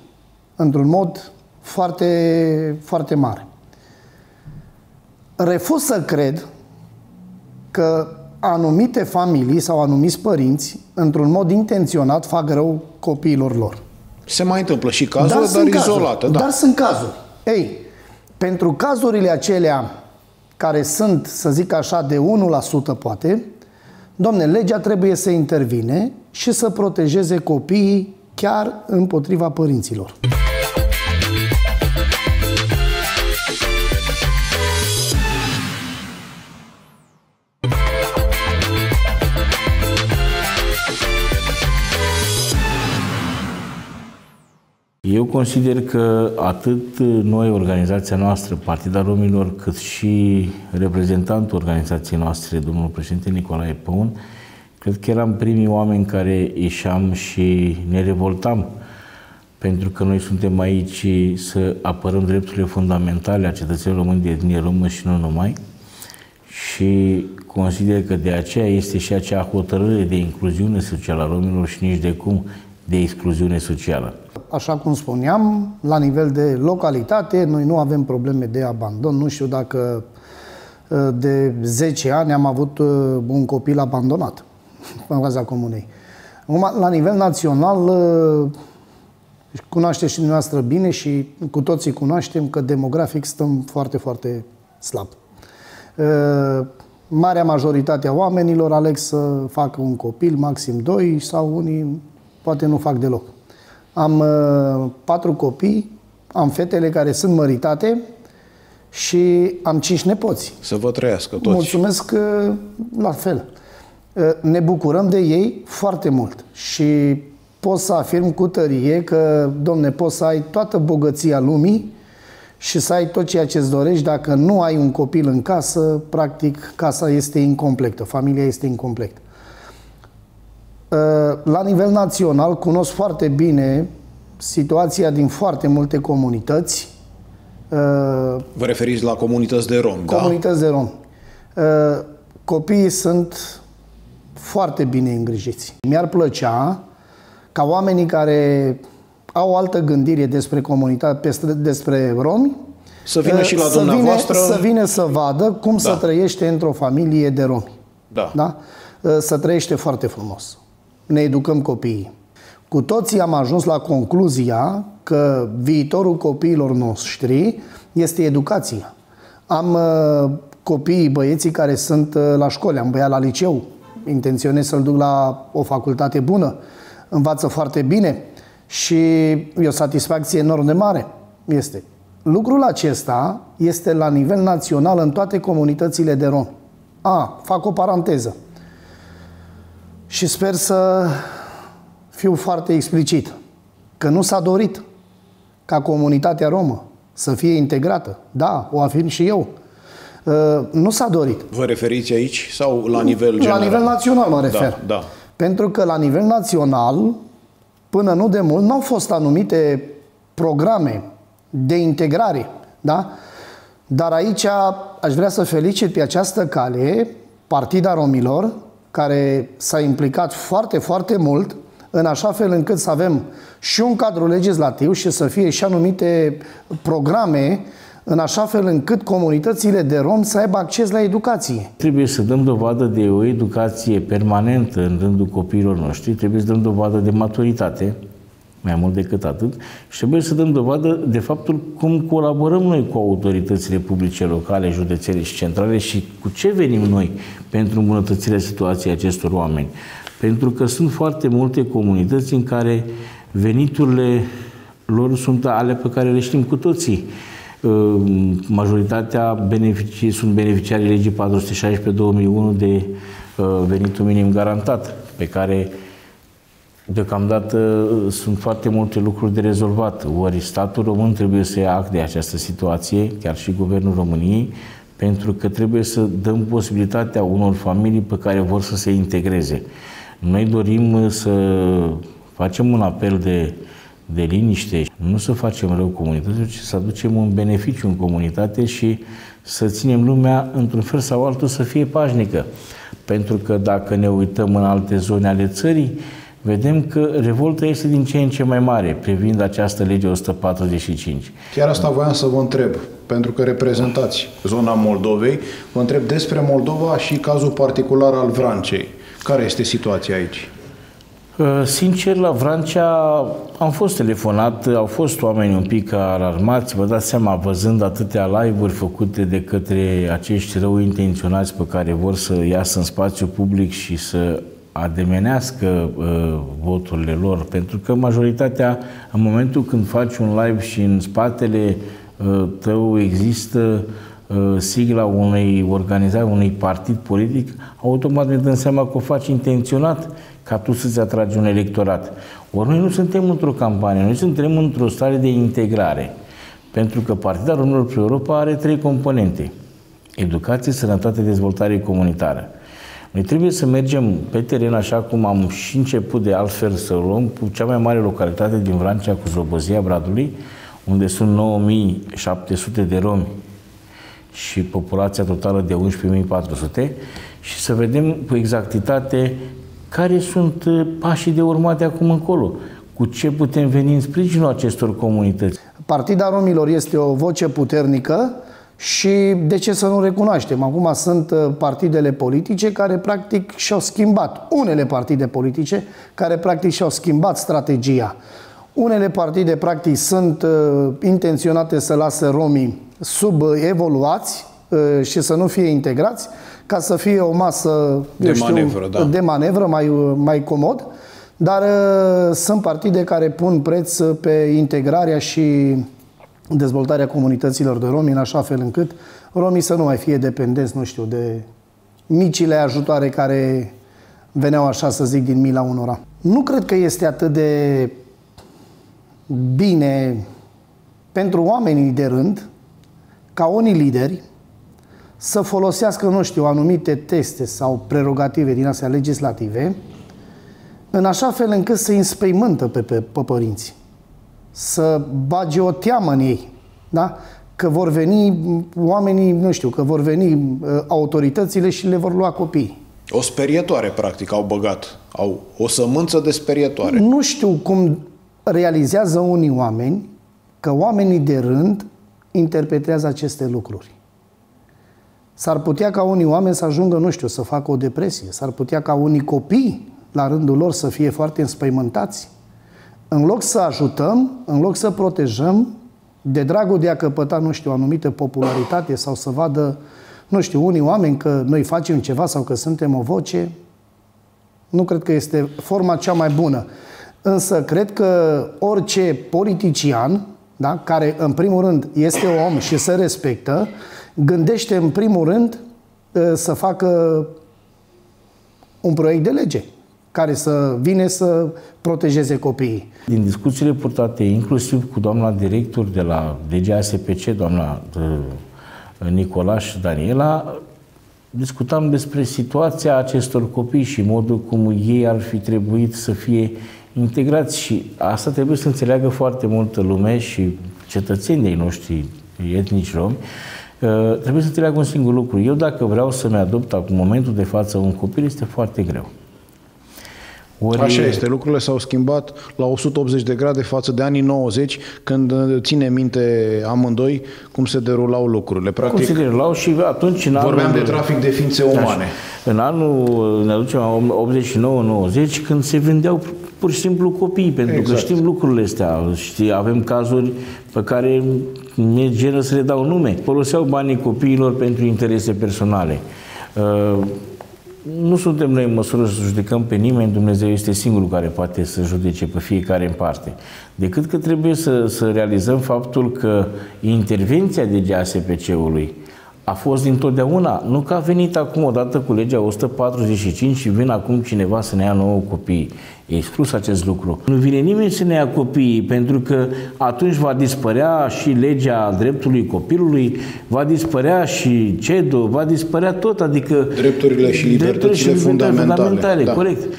într-un mod foarte, foarte mare. Refuz să cred că anumite familii sau anumiți părinți, într-un mod intenționat, fac rău copiilor lor. Se mai întâmplă și cazuri, dar, dar izolate. Da. Dar sunt cazuri. Ei, pentru cazurile acelea care sunt, să zic așa, de 1% poate, Domne, legea trebuie să intervine și să protejeze copiii chiar împotriva părinților. Eu consider că atât noi, organizația noastră, Partida Romilor, cât și reprezentantul organizației noastre, domnul președinte Nicolae Păun, cred că eram primii oameni care ieșeam și ne revoltam pentru că noi suntem aici să apărăm drepturile fundamentale a cetățenilor români de etnie română și nu numai. Și consider că de aceea este și acea hotărâre de incluziune socială a romilor și nici de cum de excluziune socială. Așa cum spuneam, la nivel de localitate, noi nu avem probleme de abandon. Nu știu dacă uh, de 10 ani am avut uh, un copil abandonat în baza comunei. La nivel național, uh, cunoașteți și dumneavoastră bine și cu toții cunoaștem că demografic stăm foarte, foarte slab. Uh, marea majoritate a oamenilor aleg să facă un copil, maxim doi, sau unii poate nu fac deloc. Am uh, patru copii, am fetele care sunt măritate și am cinci nepoți. Să vă trăiască toți. Mulțumesc uh, la fel. Uh, ne bucurăm de ei foarte mult și pot să afirm cu tărie că, domne, poți să ai toată bogăția lumii și să ai tot ceea ce îți dorești. Dacă nu ai un copil în casă, practic casa este incompletă, familia este incompletă. Uh, la nivel național cunosc foarte bine situația din foarte multe comunități. Uh, Vă referiți la comunități de romi, da? Comunități de romi. Uh, copiii sunt foarte bine îngrijiți. Mi-ar plăcea ca oamenii care au altă gândire despre comunitate, despre romi, să vină și la să dumneavoastră. Vină, să vină să vadă cum da. să trăiește într-o familie de romi. Da. da. Să trăiește foarte frumos. Ne educăm copiii. Cu toții am ajuns la concluzia că viitorul copiilor noștri este educația. Am uh, copiii, băieții care sunt uh, la școli, am băiat la liceu, intenționez să-l duc la o facultate bună, învață foarte bine și e o satisfacție enorm de mare. Este. Lucrul acesta este la nivel național în toate comunitățile de rom. A, fac o paranteză. Și sper să fiu foarte explicit. Că nu s-a dorit ca comunitatea romă să fie integrată. Da, o afirm și eu. Uh, nu s-a dorit. Vă referiți aici sau la nivel general? La nivel național mă refer. Da, da. Pentru că la nivel național, până nu de mult, nu au fost anumite programe de integrare. Da? Dar aici aș vrea să felicit pe această cale Partida Romilor, care s-a implicat foarte, foarte mult în așa fel încât să avem și un cadru legislativ și să fie și anumite programe în așa fel încât comunitățile de rom să aibă acces la educație. Trebuie să dăm dovadă de o educație permanentă în rândul copiilor noștri, trebuie să dăm dovadă de maturitate, mai mult decât atât, și trebuie să dăm dovadă de faptul cum colaborăm noi cu autoritățile publice locale, județele și centrale și cu ce venim noi pentru îmbunătățirea situației acestor oameni. Pentru că sunt foarte multe comunități în care veniturile lor sunt ale pe care le știm cu toții. Uh, majoritatea beneficii, sunt beneficiarii legii 416-2001 de uh, venitul minim garantat, pe care deocamdată uh, sunt foarte multe lucruri de rezolvat. Ori statul român trebuie să ia act de această situație, chiar și Guvernul României, pentru că trebuie să dăm posibilitatea unor familii pe care vor să se integreze. Noi dorim să facem un apel de, de liniște, nu să facem rău comunității, ci să aducem un beneficiu în comunitate și să ținem lumea într-un fel sau altul să fie pașnică. Pentru că dacă ne uităm în alte zone ale țării, vedem că revolta este din ce în ce mai mare privind această lege 145. Chiar asta voiam să vă întreb, pentru că reprezentați zona Moldovei, vă întreb despre Moldova și cazul particular al Vrancei. Care este situația aici? Uh, sincer, la Vrancea am fost telefonat, au fost oameni un pic alarmați, vă dați seama, văzând atâtea live-uri făcute de către acești rău intenționați pe care vor să iasă în spațiu public și să ademenească uh, voturile lor, pentru că majoritatea, în momentul când faci un live și în spatele uh, tău există uh, sigla unei organizații, unui partid politic, automat ne dăm seama că o faci intenționat ca tu să-ți atragi un electorat. Ori noi nu suntem într-o campanie, noi suntem într-o stare de integrare. Pentru că Partida Românilor pe Europa are trei componente. Educație, sănătate, dezvoltare comunitară. Noi trebuie să mergem pe teren așa cum am și început de altfel să luăm cu cea mai mare localitate din Vrancea cu Zlobozia Bradului, unde sunt 9700 de romi și populația totală de 11.400 și să vedem cu exactitate care sunt uh, pașii de urmat de acum încolo? Cu ce putem veni în sprijinul acestor comunități? Partida Romilor este o voce puternică și de ce să nu recunoaștem? Acum sunt uh, partidele politice care practic și-au schimbat, unele partide politice care practic și-au schimbat strategia. Unele partide practic sunt uh, intenționate să lasă romii subevoluați, uh, și să nu fie integrați, ca să fie o masă de, știu, manevră, da. de manevră mai, mai comod, dar uh, sunt partide care pun preț pe integrarea și dezvoltarea comunităților de romi în așa fel încât romii să nu mai fie dependenți, nu știu, de micile ajutoare care veneau așa să zic din mila unora. Nu cred că este atât de bine pentru oamenii de rând ca unii lideri să folosească, nu știu, anumite teste sau prerogative din astea legislative în așa fel încât să îi înspăimântă pe, pe, pe părinți. Să bage o teamă în ei. Da? Că vor veni oamenii, nu știu, că vor veni uh, autoritățile și le vor lua copii. O sperietoare, practic, au băgat. Au o sămânță de sperietoare. Nu știu cum realizează unii oameni că oamenii de rând interpretează aceste lucruri. S-ar putea ca unii oameni să ajungă, nu știu, să facă o depresie. S-ar putea ca unii copii, la rândul lor, să fie foarte înspăimântați. În loc să ajutăm, în loc să protejăm, de dragul de a căpăta, nu știu, o anumită popularitate sau să vadă, nu știu, unii oameni că noi facem ceva sau că suntem o voce, nu cred că este forma cea mai bună. Însă cred că orice politician, da, care în primul rând este om și se respectă, gândește în primul rând ă, să facă un proiect de lege care să vine să protejeze copiii. Din discuțiile purtate, inclusiv cu doamna director de la DGASPC, doamna ă, Nicolaș Daniela, discutam despre situația acestor copii și modul cum ei ar fi trebuit să fie integrați și asta trebuie să înțeleagă foarte multă lume și cetățenii noștri etnici romi, uh, trebuie să înțeleagă un singur lucru. Eu dacă vreau să-mi adopt acum momentul de față un copil, este foarte greu. Ori... Așa este, lucrurile s-au schimbat la 180 de grade față de anii 90, când uh, ține minte amândoi cum se derulau lucrurile. Practic, cum se derulau și atunci în Vorbeam anul... de trafic de ființe umane. Așa. În anul, ne aducem 89-90, când se vindeau pur și simplu copii, pentru exact. că știm lucrurile astea. Știi, avem cazuri pe care mi-e genă să le dau nume. Foloseau banii copiilor pentru interese personale. Uh, nu suntem noi în măsură să judecăm pe nimeni, Dumnezeu este singurul care poate să judece pe fiecare în parte. Decât că trebuie să, să realizăm faptul că intervenția de GASPC-ului a fost dintotdeauna, nu că a venit acum odată cu legea 145 și vine acum cineva să ne ia nouă copii. E exclus acest lucru. Nu vine nimeni să ne ia copiii, pentru că atunci va dispărea și legea dreptului copilului, va dispărea și CEDO, va dispărea tot, adică... Drepturile și libertățile fundamentale. fundamentale da. Corect.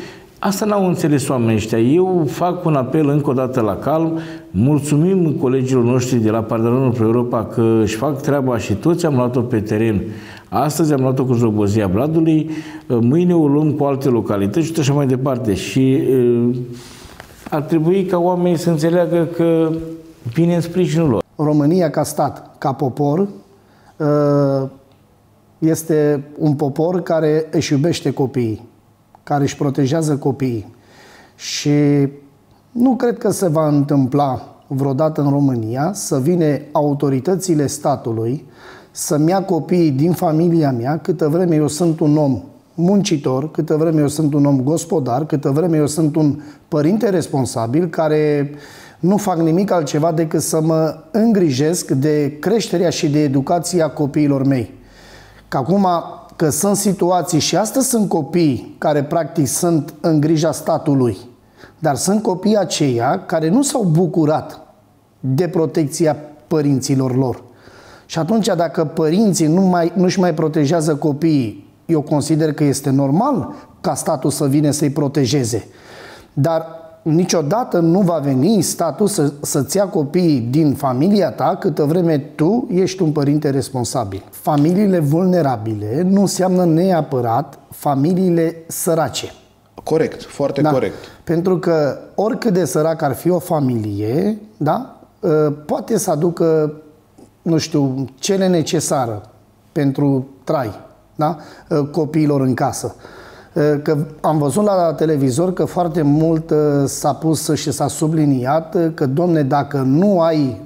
Asta n-au înțeles oamenii ăștia. Eu fac un apel încă o dată la calm. Mulțumim colegilor noștri de la Parlamentul pentru Europa că își fac treaba și toți am luat-o pe teren. Astăzi am luat-o cu Jobozia Bladului, mâine o luăm cu alte localități și așa mai departe. Și ar trebui ca oamenii să înțeleagă că vine în sprijinul lor. România ca stat, ca popor, este un popor care își iubește copiii care își protejează copiii. Și nu cred că se va întâmpla vreodată în România să vine autoritățile statului să-mi ia copiii din familia mea câtă vreme eu sunt un om muncitor, câtă vreme eu sunt un om gospodar, câtă vreme eu sunt un părinte responsabil care nu fac nimic altceva decât să mă îngrijesc de creșterea și de educația copiilor mei. Că acum că sunt situații și astăzi sunt copii care practic sunt în grija statului, dar sunt copii aceia care nu s-au bucurat de protecția părinților lor. Și atunci dacă părinții nu mai, nu-și mai protejează copiii, eu consider că este normal ca statul să vină să-i protejeze. Dar niciodată nu va veni statul să, să-ți ia copiii din familia ta câtă vreme tu ești un părinte responsabil. Familiile vulnerabile nu înseamnă neapărat familiile sărace. Corect, foarte da. corect. Pentru că oricât de sărac ar fi o familie, da, ă, poate să aducă, nu știu, cele necesară pentru trai, da, ă, copiilor în casă. Că am văzut la televizor că foarte mult s-a pus și s-a subliniat că, domne, dacă nu ai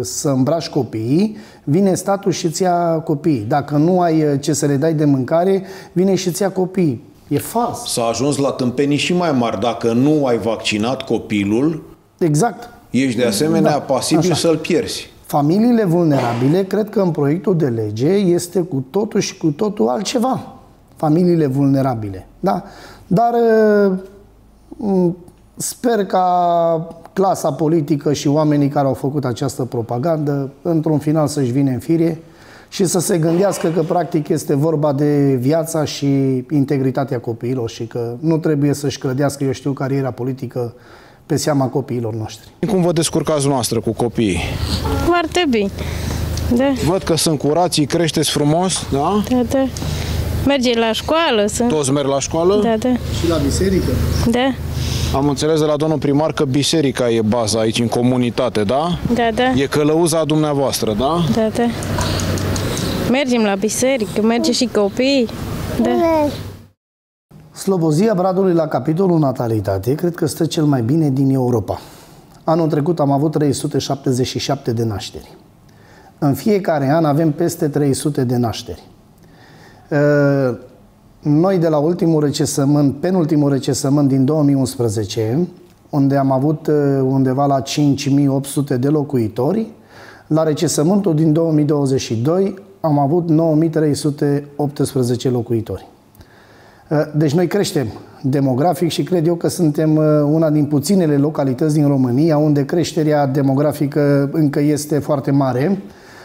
să îmbraci copiii, vine statul și îți ia copiii. Dacă nu ai ce să le dai de mâncare, vine și îți ia copiii. E fals. S-a ajuns la tâmpenii și mai mari. Dacă nu ai vaccinat copilul, exact. ești de asemenea da, pasibil așa. să-l pierzi. Familiile vulnerabile, cred că în proiectul de lege este cu totul și cu totul altceva. Familiile vulnerabile. Da? Dar sper ca clasa politică și oamenii care au făcut această propagandă, într-un final să-și vină în firie și să se gândească că practic este vorba de viața și integritatea copiilor și că nu trebuie să-și clădească, eu știu, cariera politică pe seama copiilor noștri. Cum vă descurcați noastră cu copiii? Foarte bine. Da. Văd că sunt curați, creșteți frumos, da? Da, da. Merge la școală. Sunt... Toți merg la școală? Da, da. Și la biserică? Da. Am înțeles de la domnul primar că biserica e baza aici în comunitate, da? Da, da. E călăuza dumneavoastră, da? Da, da. Mergem la biserică, merge și copii. Da. Slobozia Bradului la capitolul natalitate cred că stă cel mai bine din Europa. Anul trecut am avut 377 de nașteri. În fiecare an avem peste 300 de nașteri. Ă, noi de la ultimul recesământ, penultimul recesământ din 2011, unde am avut ă, undeva la 5800 de locuitori, la recesământul din 2022 am avut 9318 locuitori. Uh, deci noi creștem demografic și cred eu că suntem uh, una din puținele localități din România unde creșterea demografică încă este foarte mare,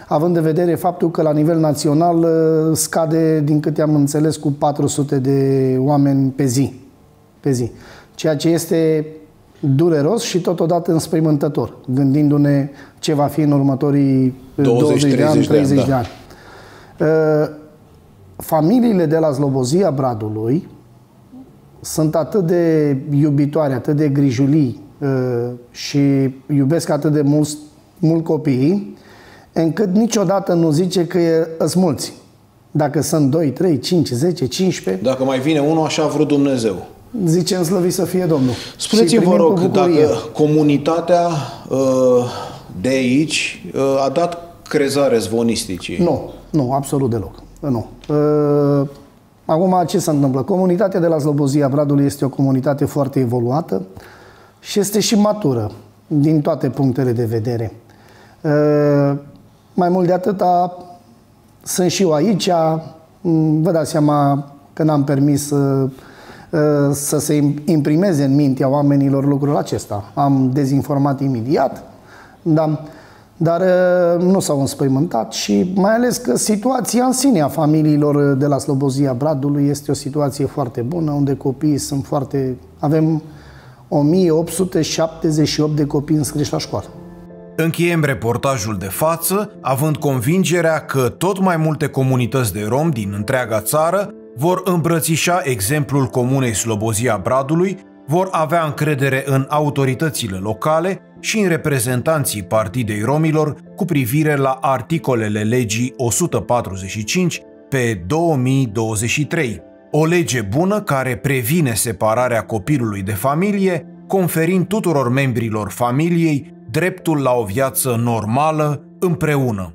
având în vedere faptul că la nivel național uh, scade, din câte am înțeles, cu 400 de oameni pe zi. Pe zi. Ceea ce este dureros și totodată înspăimântător, gândindu-ne ce va fi în următorii 20, 20 de ani, 30 de ani. De ani. Uh, familiile de la Slobozia Bradului sunt atât de iubitoare, atât de grijulii uh, și iubesc atât de mult, mult copiii, încât niciodată nu zice că e mulți. Dacă sunt 2, 3, 5, 10, 15... Dacă mai vine unul, așa a vrut Dumnezeu. Zicem slăvit să fie Domnul. Spuneți-mi, vă rog, dacă comunitatea uh, de aici a dat crezare zvonisticii. Nu. Nu, absolut deloc. Nu. Uh, acum, ce se întâmplă? Comunitatea de la Slobozia Bradului este o comunitate foarte evoluată și este și matură din toate punctele de vedere. Uh, mai mult de atâta, sunt și eu aici, mm, vă dați seama că n-am permis să, uh, să se imprimeze în mintea oamenilor lucrul acesta. Am dezinformat imediat, dar dar uh, nu s-au înspăimântat și mai ales că situația în sine a familiilor de la Slobozia Bradului este o situație foarte bună, unde copiii sunt foarte... Avem 1878 de copii înscriși la școală. Încheiem reportajul de față, având convingerea că tot mai multe comunități de rom din întreaga țară vor îmbrățișa exemplul comunei Slobozia Bradului, vor avea încredere în autoritățile locale și în reprezentanții Partidei Romilor cu privire la articolele legii 145 pe 2023. O lege bună care previne separarea copilului de familie, conferind tuturor membrilor familiei dreptul la o viață normală împreună.